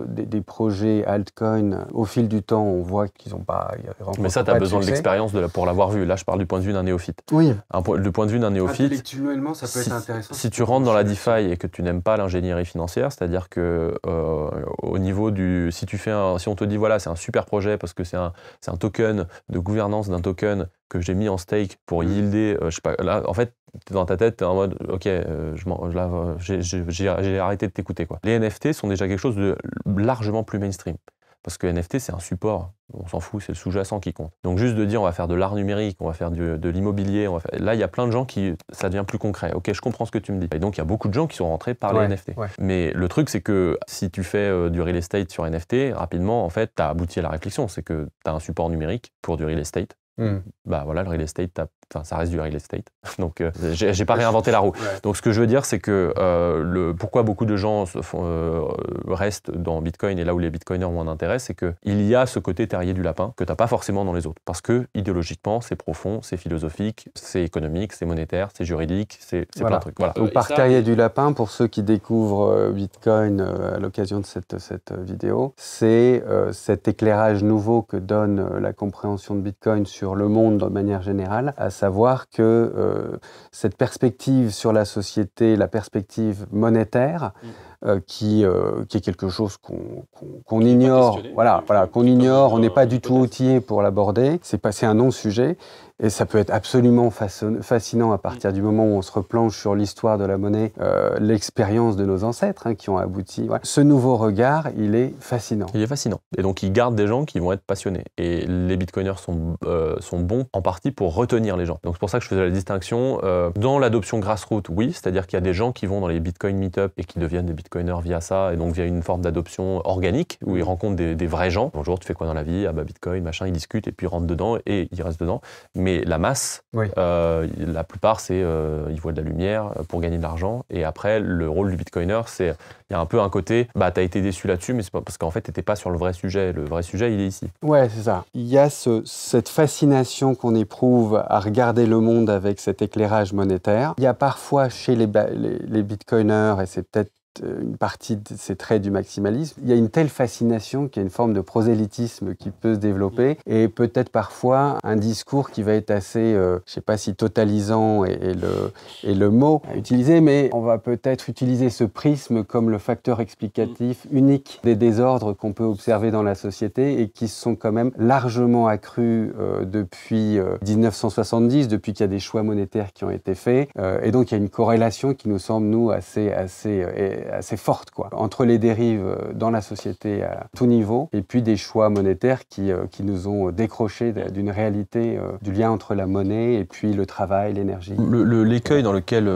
des, projets altcoin, au fil du temps, on voit qu'ils n'ont pas. Mais ça, tu as besoin de l'expérience pour l'avoir vu. Là, je parle du point de vue d'un néophyte. Oui. du point de vue d'un néophyte. Intellectuellement, ça peut être intéressant si tu rentres dans la DeFi et que tu n'aimes pas l'ingénierie financière, c'est-à-dire que euh, au niveau du, si tu fais un, si on te dit voilà c'est un super projet parce que c'est un, c'est un token de gouvernance d'un token que j'ai mis en stake pour mm. yielder, euh, je sais pas, là en fait dans ta tête, tu es en mode, ok, euh, j'ai arrêté de t'écouter. Quoi. Les NFT sont déjà quelque chose de largement plus mainstream. Parce que NFT, c'est un support. On s'en fout, c'est le sous-jacent qui compte. Donc juste de dire on va faire de l'art numérique, on va faire de l'immobilier, faire... là il y a plein de gens qui ça devient plus concret. Ok, je comprends ce que tu me dis. Et donc il y a beaucoup de gens qui sont rentrés par les NFT. Mais le truc c'est que si tu fais euh, du real estate sur NFT, rapidement en fait tu as abouti à la réflexion, c'est que tu as un support numérique pour du real estate. Hmm. Bah voilà, le real estate, ça reste du real estate. Donc, euh, j'ai pas réinventé la roue. Donc, ce que je veux dire, c'est que euh, le, pourquoi beaucoup de gens euh, restent dans Bitcoin et là où les Bitcoiners ont un intérêt, c'est qu'il y a ce côté terrier du lapin que tu n'as pas forcément dans les autres. Parce que idéologiquement, c'est profond, c'est philosophique, c'est économique, c'est monétaire, c'est juridique, c'est plein de trucs. Voilà. Donc, par terrier du lapin, pour ceux qui découvrent Bitcoin à l'occasion de cette, cette vidéo, c'est cet éclairage nouveau que donne la compréhension de Bitcoin sur le monde de manière générale, à savoir que euh, cette perspective sur la société, la perspective monétaire, mm. euh, qui, euh, qui est quelque chose qu'on ignore, voilà, voilà, qu'on ignore, on n'est pas du tout outillé pour l'aborder, c'est passé un non-sujet, et ça peut être absolument fascinant à partir du moment où on se replonge sur l'histoire de la monnaie, euh, l'expérience de nos ancêtres hein, qui ont abouti. Ce nouveau regard, il est fascinant. Il est fascinant. Et donc, il garde des gens qui vont être passionnés. Et les bitcoiners sont, euh, sont bons en partie pour retenir les gens. Donc, c'est pour ça que je faisais la distinction. Euh, dans l'adoption grassroots, oui, c'est-à-dire qu'il y a des gens qui vont dans les bitcoin meetup et qui deviennent des bitcoiners via ça, et donc via une forme d'adoption organique où ils rencontrent des, des, vrais gens. Bonjour, tu fais quoi dans la vie? Ah bah bitcoin, machin, ils discutent et puis ils rentrent dedans et ils restent dedans mais la masse, euh, la plupart, c'est euh, ils voient de la lumière pour gagner de l'argent. Et après, le rôle du bitcoiner, c'est il y a un peu un côté, bah, tu as été déçu là-dessus, mais c'est pas parce qu'en fait, tu n'étais pas sur le vrai sujet. Le vrai sujet, il est ici. Ouais, c'est ça. Il y a ce, cette fascination qu'on éprouve à regarder le monde avec cet éclairage monétaire. Il y a parfois chez les, les, les bitcoiners, et c'est peut-être euh, une partie de ces traits du maximalisme, il y a une telle fascination qu'il y a une forme de prosélytisme qui peut se développer et peut-être parfois un discours qui va être assez, euh, je ne sais pas si totalisant est, le, est le mot à utiliser, mais on va peut-être utiliser ce prisme comme le facteur explicatif unique des désordres qu'on peut observer dans la société et qui sont quand même largement accrus euh, depuis 1970, depuis qu'il y a des choix monétaires qui ont été faits. et donc il y a une corrélation qui nous semble, nous, assez, assez assez forte quoi, entre les dérives euh, dans la société à tout niveau et puis des choix monétaires qui, euh, qui nous ont décroché d'une réalité euh, du lien entre la monnaie et puis le travail, l'énergie. L'écueil dans lequel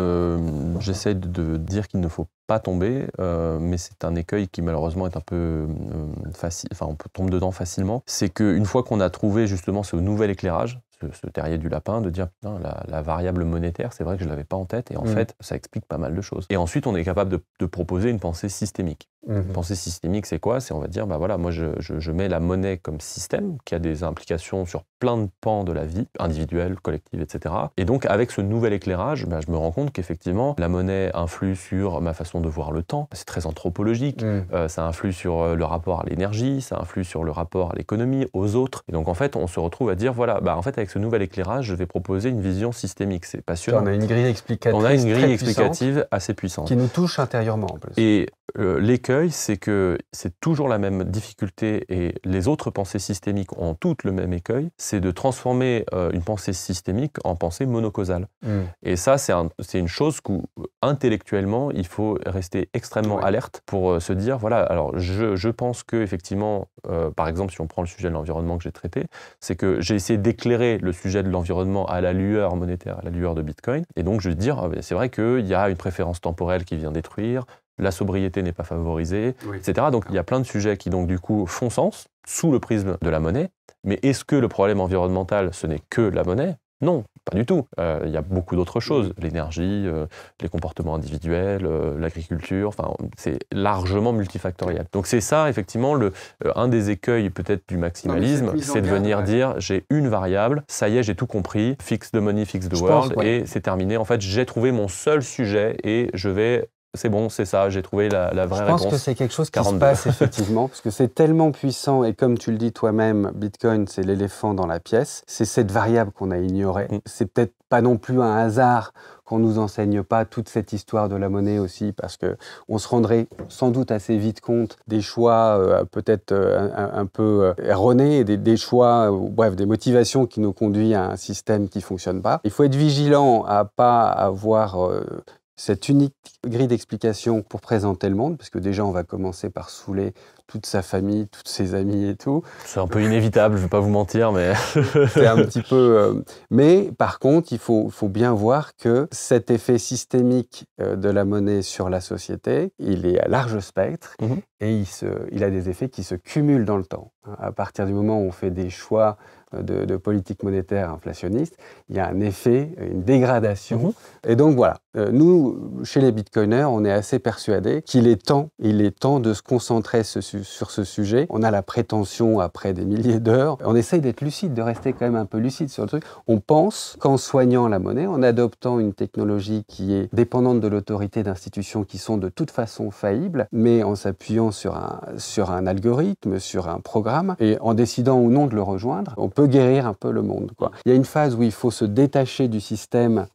j'essaie de dire qu'il ne faut pas tomber, mais c'est un écueil qui malheureusement est un peu facile, enfin on peut tomber dedans facilement, c'est qu'une fois qu'on a trouvé justement ce nouvel éclairage, ce, terrier du lapin, de dire la, variable monétaire, c'est vrai que je ne l'avais pas en tête, et en mm. fait, ça explique pas mal de choses. Et ensuite, on est capable de proposer une pensée systémique. Mmh. Pensée systémique, c'est quoi? C'est on va dire, bah voilà, moi je, je, mets la monnaie comme système qui a des implications sur plein de pans de la vie, individuelle, collective, etc. Et donc avec ce nouvel éclairage, bah, je me rends compte qu'effectivement la monnaie influe sur ma façon de voir le temps. C'est très anthropologique. Mmh. Euh, ça influe sur euh, le rapport à l'énergie, ça influe sur le rapport à l'économie, aux autres. Et donc en fait, on se retrouve à dire voilà, bah en fait avec ce nouvel éclairage, je vais proposer une vision systémique. C'est passionnant. On a une grille explicative. On a une grille explicative assez puissante qui nous touche intérieurement en plus. Et l'écueil, c'est que c'est toujours la même difficulté et les autres pensées systémiques ont toutes le même écueil, c'est de transformer une pensée systémique en pensée monocausale. Hmm. Et ça, c'est une chose où intellectuellement, il faut rester extrêmement alerte pour se dire, voilà, alors je, je pense que effectivement, par exemple, si on prend le sujet de l'environnement que j'ai traité, c'est que j'ai essayé d'éclairer le sujet de l'environnement à la lueur monétaire, à la lueur de Bitcoin. Et donc, je vais dire, ah, c'est vrai qu'il y a une préférence temporelle qui vient détruire, la sobriété n'est pas favorisée, etc. Donc, il y a plein de sujets qui, donc, du coup, font sens sous le prisme de la monnaie. Mais est-ce que le problème environnemental, ce n'est que la monnaie? Non, pas du tout. Euh, il y a beaucoup d'autres choses, l'énergie, euh, les comportements individuels, euh, l'agriculture, enfin, c'est largement multifactoriel. Donc c'est ça, effectivement, le, un des écueils peut-être du maximalisme, c'est de venir dire, j'ai une variable, ça y est, j'ai tout compris, fixe the money, fixe the world, et c'est terminé. En fait, j'ai trouvé mon seul sujet et je vais c'est bon, c'est ça, j'ai trouvé la, la vraie réponse. Je pense que c'est quelque chose qui se passe effectivement, parce que c'est tellement puissant, et comme tu le dis toi-même, Bitcoin, c'est l'éléphant dans la pièce, c'est cette variable qu'on a ignorée. Mm. C'est peut-être pas non plus un hasard qu'on nous enseigne pas toute cette histoire de la monnaie aussi, parce que on se rendrait sans doute assez vite compte des choix euh, peut-être euh, un, peu euh, erronés, des, des choix, bref, des motivations qui nous conduisent à un système qui fonctionne pas. Il faut être vigilant à pas avoir cette unique grille d'explication pour présenter le monde, parce que déjà on va commencer par saouler toute sa famille, toutes ses amis et tout. C'est un peu inévitable, je ne vais pas vous mentir, mais... c'est un petit peu... Euh, mais par contre, il faut, faut, bien voir que cet effet systémique euh, de la monnaie sur la société, il est à large spectre mhm. et il, se, il a des effets qui se cumulent dans le temps. À partir du moment où on fait des choix de, politique monétaire inflationniste, il y a un effet, une dégradation. Mhm. Et donc voilà, euh, nous, chez les bitcoiners, on est assez persuadés qu'il est temps, il est temps de se concentrer sur ce sujet. On a la prétention, après des milliers d'heures, on essaye d'être lucide, de rester quand même un peu lucide sur le truc. On pense qu'en soignant la monnaie, en adoptant une technologie qui est dépendante de l'autorité d'institutions qui sont de toute façon faillibles, mais en s'appuyant sur un, sur un algorithme, sur un programme, et en décidant ou non de le rejoindre, on peut guérir un peu le monde. Il y a une phase où il faut se détacher du système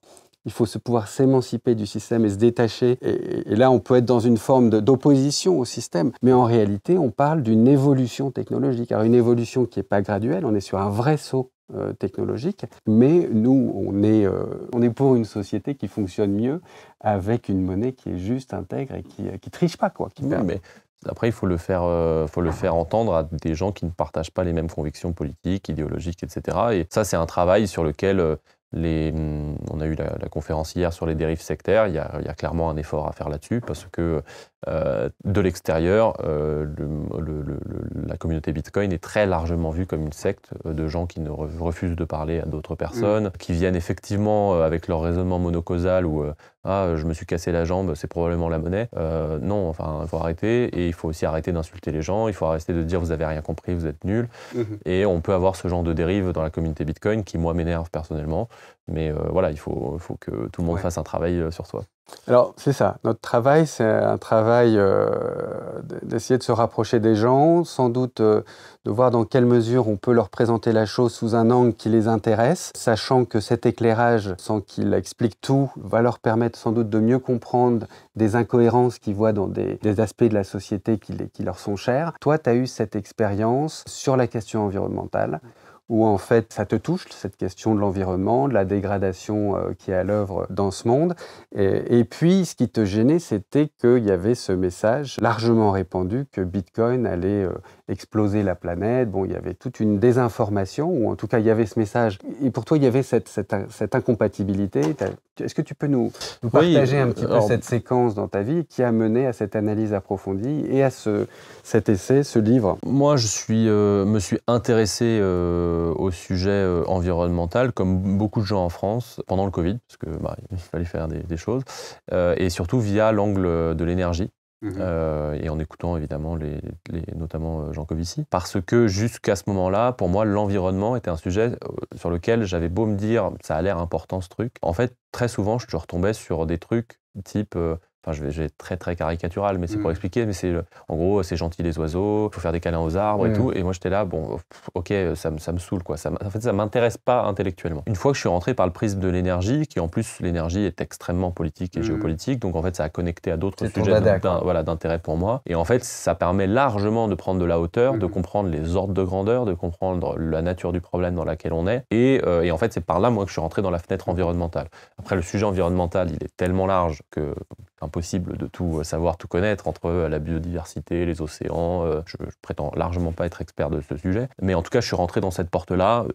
il faut se pouvoir s'émanciper du système et se détacher. Et, là, on peut être dans une forme d'opposition au système. Mais en réalité, on parle d'une évolution technologique. Alors, une évolution qui n'est pas graduelle, on est sur un vrai saut euh, technologique. Mais nous, on est, euh, on est pour une société qui fonctionne mieux avec une monnaie qui est juste, intègre et qui ne triche pas. Quoi, qui mais après, il faut le, faire, euh, faut le faire entendre à des gens qui ne partagent pas les mêmes convictions politiques, idéologiques, etc. Et ça, c'est un travail sur lequel euh, hum, on a eu la, conférence hier sur les dérives sectaires. Il y a clairement un effort à faire là-dessus parce que euh, de l'extérieur, euh, la communauté Bitcoin est très largement vue comme une secte de gens qui ne refusent de parler à d'autres personnes, qui viennent effectivement euh, avec leur raisonnement monocausal ou ah je me suis cassé la jambe, c'est probablement la monnaie. non, enfin il faut arrêter et il faut aussi arrêter d'insulter les gens. Il faut arrêter de dire vous avez rien compris, vous êtes nul. Mhm. Et on peut avoir ce genre de dérive dans la communauté Bitcoin qui moi m'énerve personnellement. Mais voilà, il faut, faut, que tout le monde fasse un travail sur soi. Alors, c'est ça. Notre travail, c'est un travail euh, d'essayer de se rapprocher des gens, sans doute euh, de voir dans quelle mesure on peut leur présenter la chose sous un angle qui les intéresse, sachant que cet éclairage, sans qu'il explique tout, va leur permettre sans doute de mieux comprendre des incohérences qu'ils voient dans des, aspects de la société qui, qui leur sont chers. Toi, tu as eu cette expérience sur la question environnementale où en fait ça te touche, cette question de l'environnement, de la dégradation euh, qui est à l'œuvre dans ce monde. Et, puis ce qui te gênait, c'était qu'il y avait ce message largement répandu que Bitcoin allait euh, exploser la planète. Bon, il y avait toute une désinformation, ou en tout cas il y avait ce message. Et pour toi, il y avait cette, cette, incompatibilité. Est-ce que tu peux nous, partager un petit peu cette séquence dans ta vie qui a mené à cette analyse approfondie et à ce, cet essai, ce livre? Moi, je suis, euh, me suis intéressé euh, au sujet euh, environnemental, comme beaucoup de gens en France, pendant le Covid, parce que bah, il fallait faire des, des choses, et surtout via l'angle de l'énergie. Mmh et en écoutant évidemment les, notamment Jean Covici. Parce que jusqu'à ce moment-là, pour moi, l'environnement était un sujet sur lequel j'avais beau me dire ça a l'air important ce truc. En fait, très souvent, je retombais sur des trucs type enfin je vais, je vais, être très très caricatural, mais c'est pour Mm. expliquer, mais c'est en gros c'est gentil les oiseaux, il faut faire des câlins aux arbres et Mm. tout. Et moi j'étais là, bon, ok, ça, me- ça me saoule quoi. Ça, en fait, ça m'intéresse pas intellectuellement. Une fois que je suis rentré par le prisme de l'énergie, qui en plus l'énergie est extrêmement politique et Mm. géopolitique, donc en fait ça a connecté à d'autres sujets voilà, d'intérêt pour moi. Et en fait ça permet largement de prendre de la hauteur, de Mhm. comprendre les ordres de grandeur, de comprendre la nature du problème dans laquelle on est. Et, euh, et en fait c'est par là moi que je suis rentré dans la fenêtre environnementale. Après le sujet environnemental il est tellement large que impossible de tout euh, savoir, tout connaître entre euh, la biodiversité, les océans. euh, je, prétends largement pas être expert de ce sujet, mais en tout cas, je suis rentré dans cette porte-là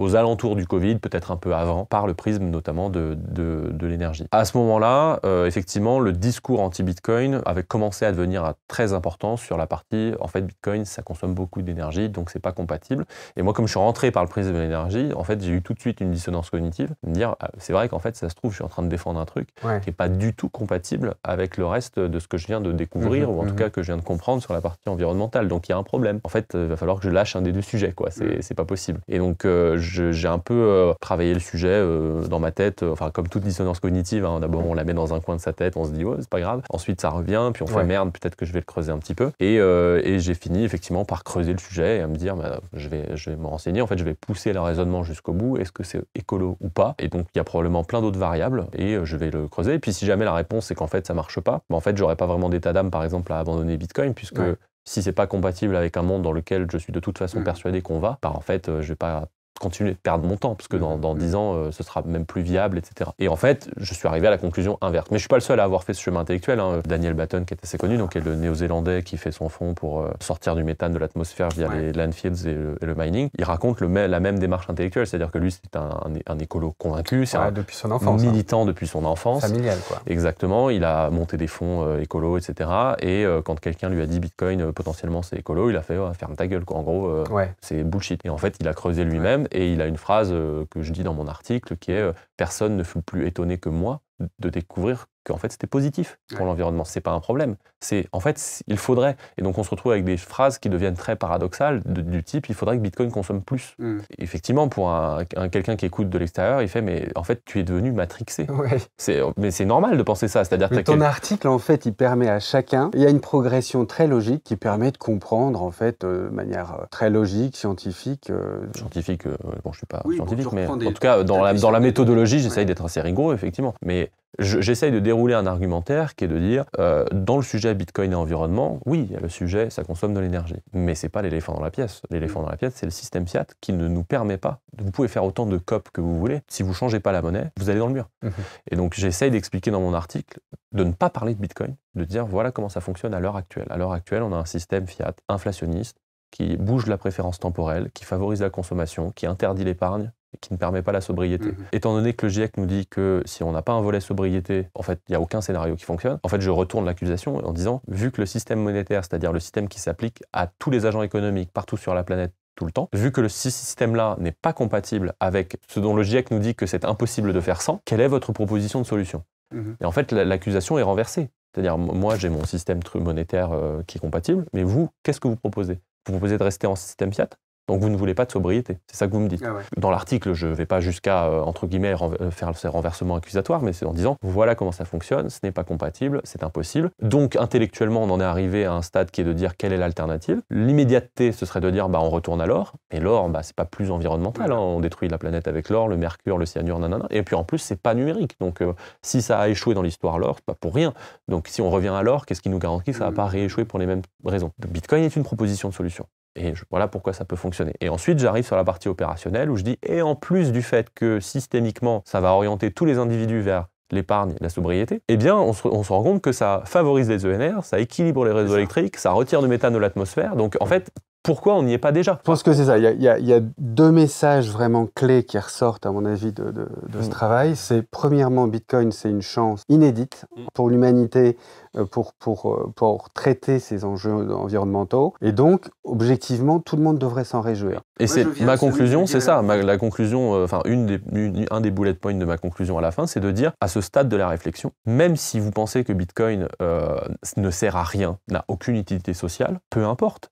aux alentours du Covid, peut-être un peu avant, par le prisme notamment de, de, de l'énergie. À ce moment-là, euh, effectivement, le discours anti-Bitcoin avait commencé à devenir euh, très important sur la partie, en fait, Bitcoin, ça consomme beaucoup d'énergie, donc c'est pas compatible. Et moi, comme je suis rentré par le prisme de l'énergie, en fait, j'ai eu tout de suite une dissonance cognitive, me dire, ah, c'est vrai qu'en fait, ça se trouve, je suis en train de défendre un truc Ouais. qui n'est pas du tout compatible avec le reste de ce que je viens de découvrir, Mhm, ou en tout mhm. cas que je viens de comprendre sur la partie environnementale. Donc il y a un problème. En fait, il va falloir que je lâche un des deux sujets, quoi. C'est c'est pas possible. Et donc euh, je- j'ai un peu euh, travaillé le sujet euh, dans ma tête, euh, enfin comme toute dissonance cognitive, hein. d'abord on la met dans un coin de sa tête, on se dit, oh, c'est pas grave. Ensuite ça revient, puis on fait Ouais. merde, peut-être que je vais le creuser un petit peu. Et, et j'ai fini effectivement par creuser le sujet et à me dire, bah, je vais, je vais me renseigner. En fait, je vais pousser le raisonnement jusqu'au bout. Est-ce que c'est écolo ou pas? Et donc il y a probablement plein d'autres variables et je vais le creuser. Et puis si jamais la réponse c'est qu'en fait ça marche pas, bah, en fait j'aurais pas vraiment d'état d'âme par exemple à abandonner Bitcoin puisque Ouais. si c'est pas compatible avec un monde dans lequel je suis de toute façon Mhm. persuadé qu'on va, bah en fait je vais pas continuer de perdre mon temps parce que dans, Mhm. dans 10 ans euh, ce sera même plus viable etc et en fait je suis arrivé à la conclusion inverse mais je suis pas le seul à avoir fait ce chemin intellectuel hein. Daniel Batten qui est assez connu donc est le néo-zélandais qui fait son fonds pour euh, sortir du méthane de l'atmosphère via Ouais. les landfills et le, et le mining il raconte le, la même démarche intellectuelle c'est à dire que lui c'est un, un- un écolo convaincu c'est Ouais, un depuis son enfance. hein. militant depuis son enfance Familial, quoi. Exactement, il a monté des fonds euh, écolos, etc. Et euh, quand quelqu'un lui a dit Bitcoin, potentiellement c'est écolo, il a fait ferme ta gueule, quoi. En gros, Ouais. c'est bullshit. Et en fait, il a creusé lui-même et il a une phrase euh, que je dis dans mon article qui est euh, Personne ne fut plus étonné que moi de découvrir qu'en fait c'était positif pour Ouais. l'environnement. C'est pas un problème. C'est en fait il faudrait. Et donc on se retrouve avec des phrases qui deviennent très paradoxales de- du type il faudrait que Bitcoin consomme plus. Mm. Effectivement, pour un, un- quelqu'un qui écoute de l'extérieur, il fait mais en fait tu es devenu matrixé. Ouais. C'est mais c'est normal de penser ça. C'est-à-dire ton quel- article, en fait, il permet à chacun, il y a une progression très logique qui permet de comprendre, en fait, euh, de manière euh, très logique, scientifique. euh, scientifique, euh, bon, je suis pas Oui, scientifique, mais en tout cas, dans la, dans la méthodologie, j'essaye Ouais. d'être assez rigoureux, effectivement. Mais je- j'essaye de dérouler un argumentaire qui est de dire, euh, dans le sujet Bitcoin et environnement, oui, il y a le sujet, ça consomme de l'énergie. Mais c'est pas l'éléphant dans la pièce. L'éléphant dans la pièce, c'est le système fiat qui ne nous permet pas. Vous pouvez faire autant de COP que vous voulez. Si vous changez pas la monnaie, vous allez dans le mur. Mhm. Et donc, j'essaye d'expliquer dans mon article de ne pas parler de Bitcoin, de dire voilà comment ça fonctionne à l'heure actuelle. À l'heure actuelle, on a un système fiat inflationniste qui bouge la préférence temporelle, qui favorise la consommation, qui interdit l'épargne qui ne permet pas la sobriété. Mhm. Étant donné que le GIEC nous dit que si on n'a pas un volet sobriété, en fait, il n'y a aucun scénario qui fonctionne, en fait, je retourne l'accusation en disant, vu que le système monétaire, c'est-à-dire le système qui s'applique à tous les agents économiques partout sur la planète, tout le temps, vu que le sy- système-là n'est pas compatible avec ce dont le GIEC nous dit que c'est impossible de faire sans, quelle est votre proposition de solution? Mhm. Et en fait, la- l'accusation est renversée. C'est-à-dire, moi, j'ai mon système monétaire euh, qui est compatible, mais vous, qu'est-ce que vous proposez? Vous proposez de rester en système fiat? Donc vous ne voulez pas de sobriété. C'est ça que vous me dites. Ah ouais. Dans l'article, je ne vais pas jusqu'à, euh, entre guillemets, euh, faire ces renversements accusatoires, mais c'est en disant, voilà comment ça fonctionne, ce n'est pas compatible, c'est impossible. Donc intellectuellement, on en est arrivé à un stade qui est de dire quelle est l'alternative. L'immédiateté, ce serait de dire, bah, on retourne à l'or. Et l'or, bah, c'est pas plus environnemental. hein. On détruit la planète avec l'or, le mercure, le cyanure, nanana. Et puis en plus, c'est pas numérique. Donc euh, si ça a échoué dans l'histoire l'or, pas pour rien. Donc si on revient à l'or, qu'est-ce qui nous garantit que ça va Mhm. pas rééchouer pour les mêmes raisons? Bitcoin est une proposition de solution. Et je- voilà pourquoi ça peut fonctionner. Et ensuite, j'arrive sur la partie opérationnelle où je dis, et en plus du fait que systémiquement, ça va orienter tous les individus vers l'épargne, la sobriété, eh bien, on se, on se rend compte que ça favorise les ENR, ça équilibre les réseaux électriques, ça retire du méthane de l'atmosphère. Donc, en fait, pourquoi on n'y est pas déjà Je pense que c'est ça. Il y, a, il y a- il y a deux messages vraiment clés qui ressortent, à mon avis, de, de- de ce Mm. travail. C'est premièrement, Bitcoin, c'est une chance inédite Mm. pour l'humanité euh, pour, pour, euh, pour traiter ces enjeux environnementaux. Et donc, objectivement, tout le monde devrait s'en réjouir. Et c'est ma conclusion, c'est ça. Ma- la conclusion, euh, enfin une des, une- un des bullet points de ma conclusion à la fin, c'est de dire à ce stade de la réflexion, même si vous pensez que Bitcoin euh, ne sert à rien, n'a aucune utilité sociale, peu importe.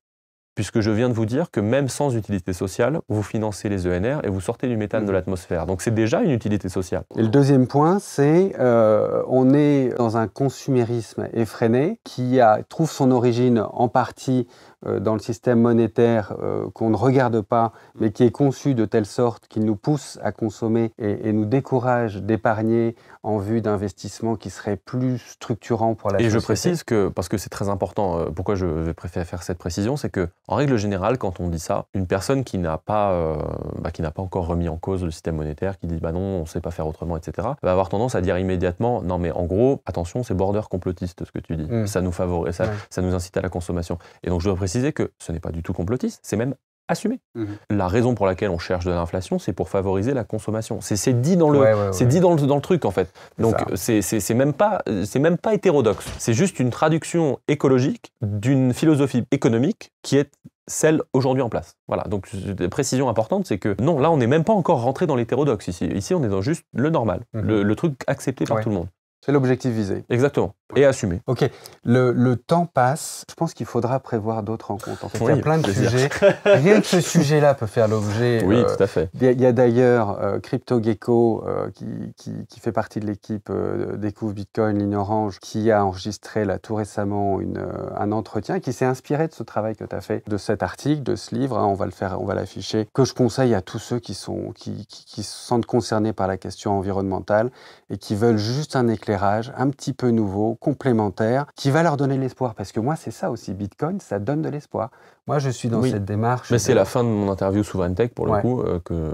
Puisque je viens de vous dire que même sans utilité sociale, vous financez les ENR et vous sortez du méthane de mm. l'atmosphère. Donc c'est déjà une utilité sociale. Et le deuxième point, c'est euh, on est dans un consumérisme effréné qui a, trouve son origine en partie dans le système monétaire euh, qu'on ne regarde pas, mais qui est conçu de telle sorte qu'il nous pousse à consommer et, nous décourage d'épargner en vue d'investissements qui seraient plus structurants pour la et société. Et je précise que, parce que c'est très important, euh, pourquoi je préfère faire cette précision, c'est que en règle générale, quand on dit ça, une personne qui n'a pas, bah, qui n'a pas encore remis en cause le système monétaire, qui dit bah non, on ne sait pas faire autrement, etc., va avoir tendance à dire immédiatement non mais en gros, attention, c'est border complotiste ce que tu dis, mmh. ça nous favorise, ça, ça, nous incite à la consommation. Et donc je voudrais préciser que ce n'est pas du tout complotiste, c'est même assumé. Mhm. La raison pour laquelle on cherche de l'inflation, c'est pour favoriser la consommation. C'est dit dans le, c'est dit dans le, dans le, truc en fait. Donc c'est même pas, c'est même pas hétérodoxe. C'est juste une traduction écologique d'une philosophie économique qui est celle aujourd'hui en place. Voilà, donc précision importante, c'est que non, là on n'est même pas encore rentré dans l'hétérodoxe ici. Ici on est dans juste le normal, le, le, truc accepté par tout le monde. C'est l'objectif visé. Exactement. Et assumé. Ok. Le, temps passe. Je pense qu'il faudra prévoir d'autres rencontres. En fait, il y a plein de sujets. Rien que ce sujet-là peut faire l'objet. Oui, euh, tout à fait. Il y a, d'ailleurs euh, CryptoGecko, euh, qui, qui, fait partie de l'équipe Découvre Bitcoin, ligne orange, qui a enregistré là tout récemment une, un entretien qui s'est inspiré de ce travail que tu as fait, de cet article, de ce livre. Hein, on va le faire, on va l'afficher. Que je conseille à tous ceux qui, sont, qui, qui se sentent concernés par la question environnementale et qui veulent juste un éclairage un petit peu nouveau, complémentaire, qui va leur donner l'espoir. Parce que moi, c'est ça aussi, Bitcoin, ça donne de l'espoir. Moi, je suis dans cette démarche. Mais c'est la fin de mon interview Souverain Tech, pour le coup, euh, que,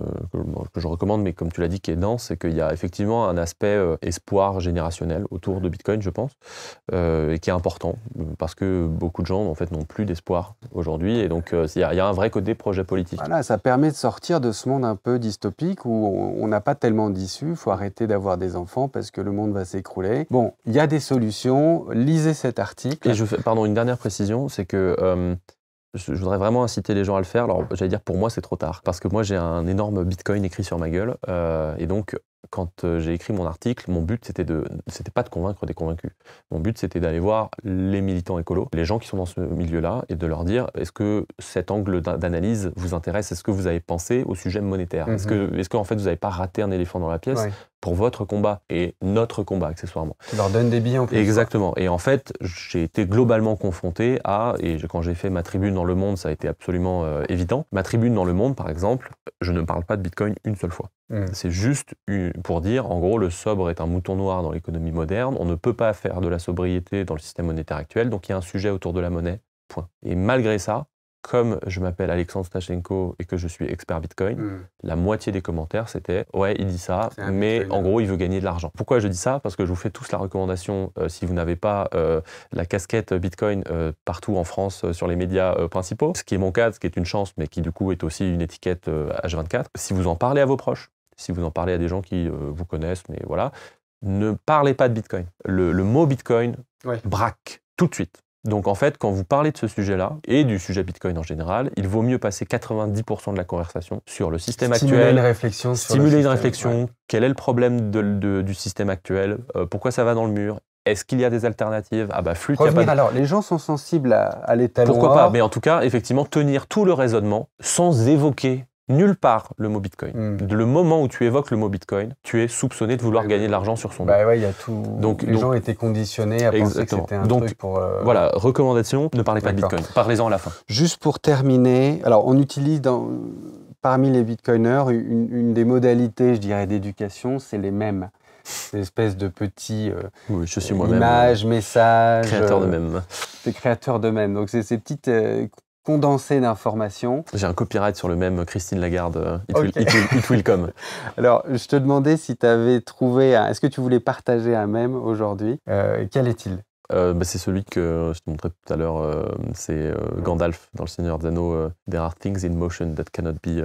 que, je recommande, mais comme tu l'as dit, qui est dense, c'est qu'il y a effectivement un aspect euh, espoir générationnel autour de Bitcoin, je pense, euh, et qui est important, parce que beaucoup de gens, en fait, n'ont plus d'espoir aujourd'hui, et donc il y, a un vrai côté projet politique. Voilà, ça permet de sortir de ce monde un peu dystopique où on n'a pas tellement d'issues, il faut arrêter d'avoir des enfants parce que le monde va s'écrouler. Bon, il y a des solutions, lisez cet article. Et je fais, pardon, une dernière précision, c'est que je, voudrais vraiment inciter les gens à le faire. Alors, j'allais dire, pour moi, c'est trop tard. Parce que moi, j'ai un énorme bitcoin écrit sur ma gueule. Euh, et donc, quand euh, j'ai écrit mon article, mon but, c'était de, c'était pas de convaincre des convaincus. Mon but, c'était d'aller voir les militants écolos, les gens qui sont dans ce milieu-là, et de leur dire est-ce que cet angle d'analyse vous intéresse? Est-ce que vous avez pensé au sujet monétaire? Est-ce que, mhm. est-ce qu'en fait, vous n'avez pas raté un éléphant dans la pièce? Pour votre combat et notre combat accessoirement Tu leur donnes des billets en plus. Exactement. Et en fait, j'ai été globalement confronté à, et quand j'ai fait ma tribune dans Le Monde, ça a été absolument euh, évident. Ma tribune dans Le Monde, par exemple, je ne parle pas de Bitcoin une seule fois. Hmm. C'est juste pour dire, en gros, le sobre est un mouton noir dans l'économie moderne. On ne peut pas faire de la sobriété dans le système monétaire actuel. Donc il y a un sujet autour de la monnaie. Point. Et malgré ça, comme je m'appelle Alexandre Stachenko et que je suis expert Bitcoin, hmm. la moitié des commentaires c'était ouais, il dit ça, mais en gros, il veut gagner de l'argent. Pourquoi je dis ça? Parce que je vous fais tous la recommandation, euh, si vous n'avez pas euh, la casquette Bitcoin euh, partout en France sur les médias principaux, ce qui est mon cas, ce qui est une chance, mais qui du coup est aussi une étiquette H24, si vous en parlez à vos proches, si vous en parlez à des gens qui vous connaissent, mais voilà, ne parlez pas de Bitcoin. Le, mot Bitcoin braque tout de suite. Donc en fait, quand vous parlez de ce sujet-là, et du sujet Bitcoin en général, il vaut mieux passer 90% de la conversation sur le système stimuler actuel. Une réflexion stimuler une réflexion. Quel est le problème du système actuel? Euh, Pourquoi ça va dans le mur? Est-ce qu'il y a des alternatives? Ah bah flûte, Revenir, alors, les gens sont sensibles à, à l'état Pourquoi pas? Mais en tout cas, effectivement, tenir tout le raisonnement sans évoquer nulle part le mot Bitcoin. Hmm. Le moment où tu évoques le mot Bitcoin, tu es soupçonné de vouloir gagner de l'argent sur son bah dos. Bah ouais, il y a tout. Donc, les gens étaient conditionnés à penser que c'était un truc pour. Euh, voilà, recommandation ne parlez pas de Bitcoin. Parlez-en à la fin. Juste pour terminer, alors on utilise dans, parmi les Bitcoiners une, des modalités, je dirais, d'éducation, c'est les mêmes. Ces espèces de petits euh, oui, je suis euh, images, messages. Créateurs de mèmes. Des créateurs de mèmes. Donc c'est ces petites condensé d'informations. J'ai un copyright sur le même Christine Lagarde, euh, it, will, come. Alors, je te demandais si tu avais trouvé, est-ce que tu voulais partager un mème aujourd'hui euh, Quel est-il? Euh, bah, c'est celui que je te montrais tout à l'heure, c'est Gandalf dans Le Seigneur des Anneaux. There are things in motion that cannot be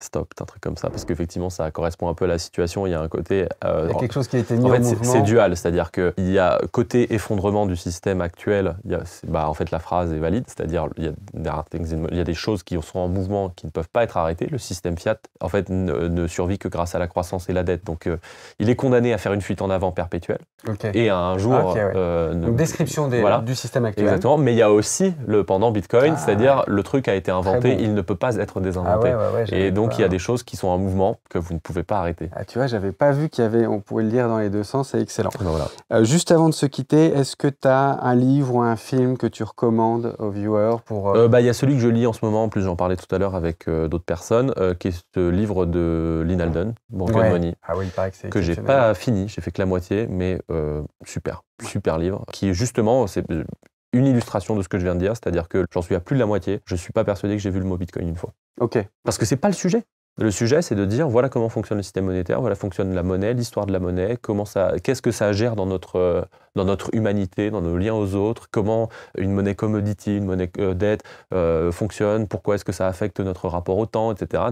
stop, un truc comme ça, parce qu'effectivement, ça correspond un peu à la situation. Il y a un côté. Euh, il y a quelque chose qui a été mis en, fait, C'est dual, c'est-à-dire qu'il y a côté effondrement du système actuel. Il y a, bah, en fait, la phrase est valide, c'est-à-dire il y, a des, il y a des choses qui sont en mouvement qui ne peuvent pas être arrêtées. Le système Fiat, en fait, ne, survit que grâce à la croissance et la dette. Donc, euh, il est condamné à faire une fuite en avant perpétuelle. Et un jour. Ah, euh, Donc, description des, du système actuel. Exactement. Mais il y a aussi le pendant Bitcoin, ah, c'est-à-dire le truc a été inventé, il ne peut pas être désinventé. Ah, et donc, il y a des choses qui sont en mouvement que vous ne pouvez pas arrêter. Ah, tu vois, j'avais pas vu qu'il y avait, on pouvait le lire dans les deux sens, c'est excellent. Ben euh, juste avant de se quitter, est-ce que tu as un livre ou un film que tu recommandes aux viewers pour euh, bah, Il y a celui que je lis en ce moment, en plus j'en parlais tout à l'heure avec d'autres personnes, qui est ce livre de Lynn Alden, Bank Money, ah oui, il paraît que j'ai pas fini, j'ai fait que la moitié, mais super, super livre, qui justement, c'est une illustration de ce que je viens de dire, c'est-à-dire que j'en suis à plus de la moitié. Je ne suis pas persuadé que j'ai vu le mot Bitcoin une fois. Ok. Parce que c'est pas le sujet. Le sujet, c'est de dire voilà comment fonctionne le système monétaire, voilà fonctionne la monnaie, l'histoire de la monnaie, comment ça, qu'est-ce que ça gère dans notre, dans notre humanité, dans nos liens aux autres, comment une monnaie commodity, une monnaie euh, dette euh, fonctionne, pourquoi est-ce que ça affecte notre rapport au temps, etc.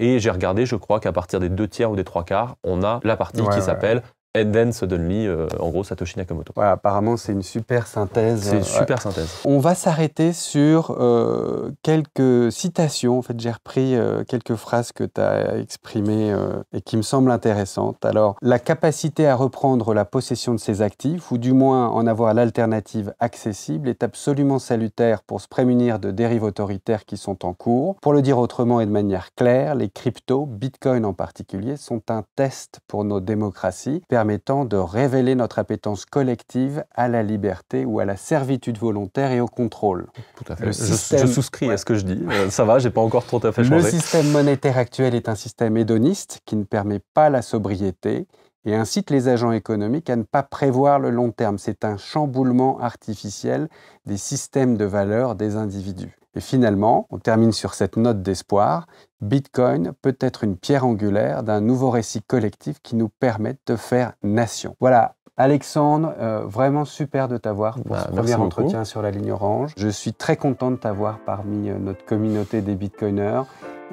Et j'ai regardé, je crois qu'à partir des deux tiers ou des trois quarts, on a la partie qui s'appelle then suddenly, euh, en gros, Satoshi Nakamoto. apparemment, c'est une super synthèse. C'est une super synthèse. On va s'arrêter sur euh, quelques citations. En fait, j'ai repris euh, quelques phrases que tu as exprimées et qui me semblent intéressantes. Alors, la capacité à reprendre la possession de ses actifs, ou du moins en avoir l'alternative accessible, est absolument salutaire pour se prémunir de dérives autoritaires qui sont en cours. Pour le dire autrement et de manière claire, les cryptos, Bitcoin en particulier, sont un test pour nos démocraties permettant de révéler notre appétence collective à la liberté ou à la servitude volontaire et au contrôle. Tout à fait. je, souscris à ce que je dis. Euh, ça va, j'ai pas encore tout à fait changé. Le système monétaire actuel est un système hédoniste qui ne permet pas la sobriété et incite les agents économiques à ne pas prévoir le long terme. C'est un chamboulement artificiel des systèmes de valeurs des individus. Et finalement, on termine sur cette note d'espoir, Bitcoin peut être une pierre angulaire d'un nouveau récit collectif qui nous permette de faire nation. Voilà, Alexandre, euh, vraiment super de t'avoir pour bah, ce premier entretien sur la ligne orange. Je suis très content de t'avoir parmi euh, notre communauté des Bitcoiners.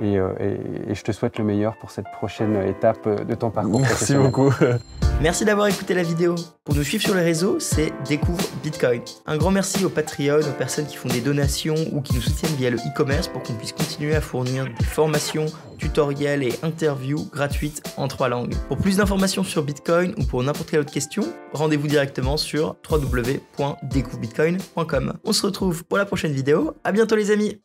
Euh, et, je te souhaite le meilleur pour cette prochaine étape de ton parcours. Merci beaucoup. Merci d'avoir écouté la vidéo. Pour nous suivre sur les réseaux, c'est Découvre Bitcoin. Un grand merci aux Patreon, aux personnes qui font des donations ou qui nous soutiennent via le e-commerce pour qu'on puisse continuer à fournir des formations, tutoriels et interviews gratuites en trois langues. Pour plus d'informations sur Bitcoin ou pour n'importe quelle autre question, rendez-vous directement sur www.découvrebitcoin.com. On se retrouve pour la prochaine vidéo. À bientôt les amis.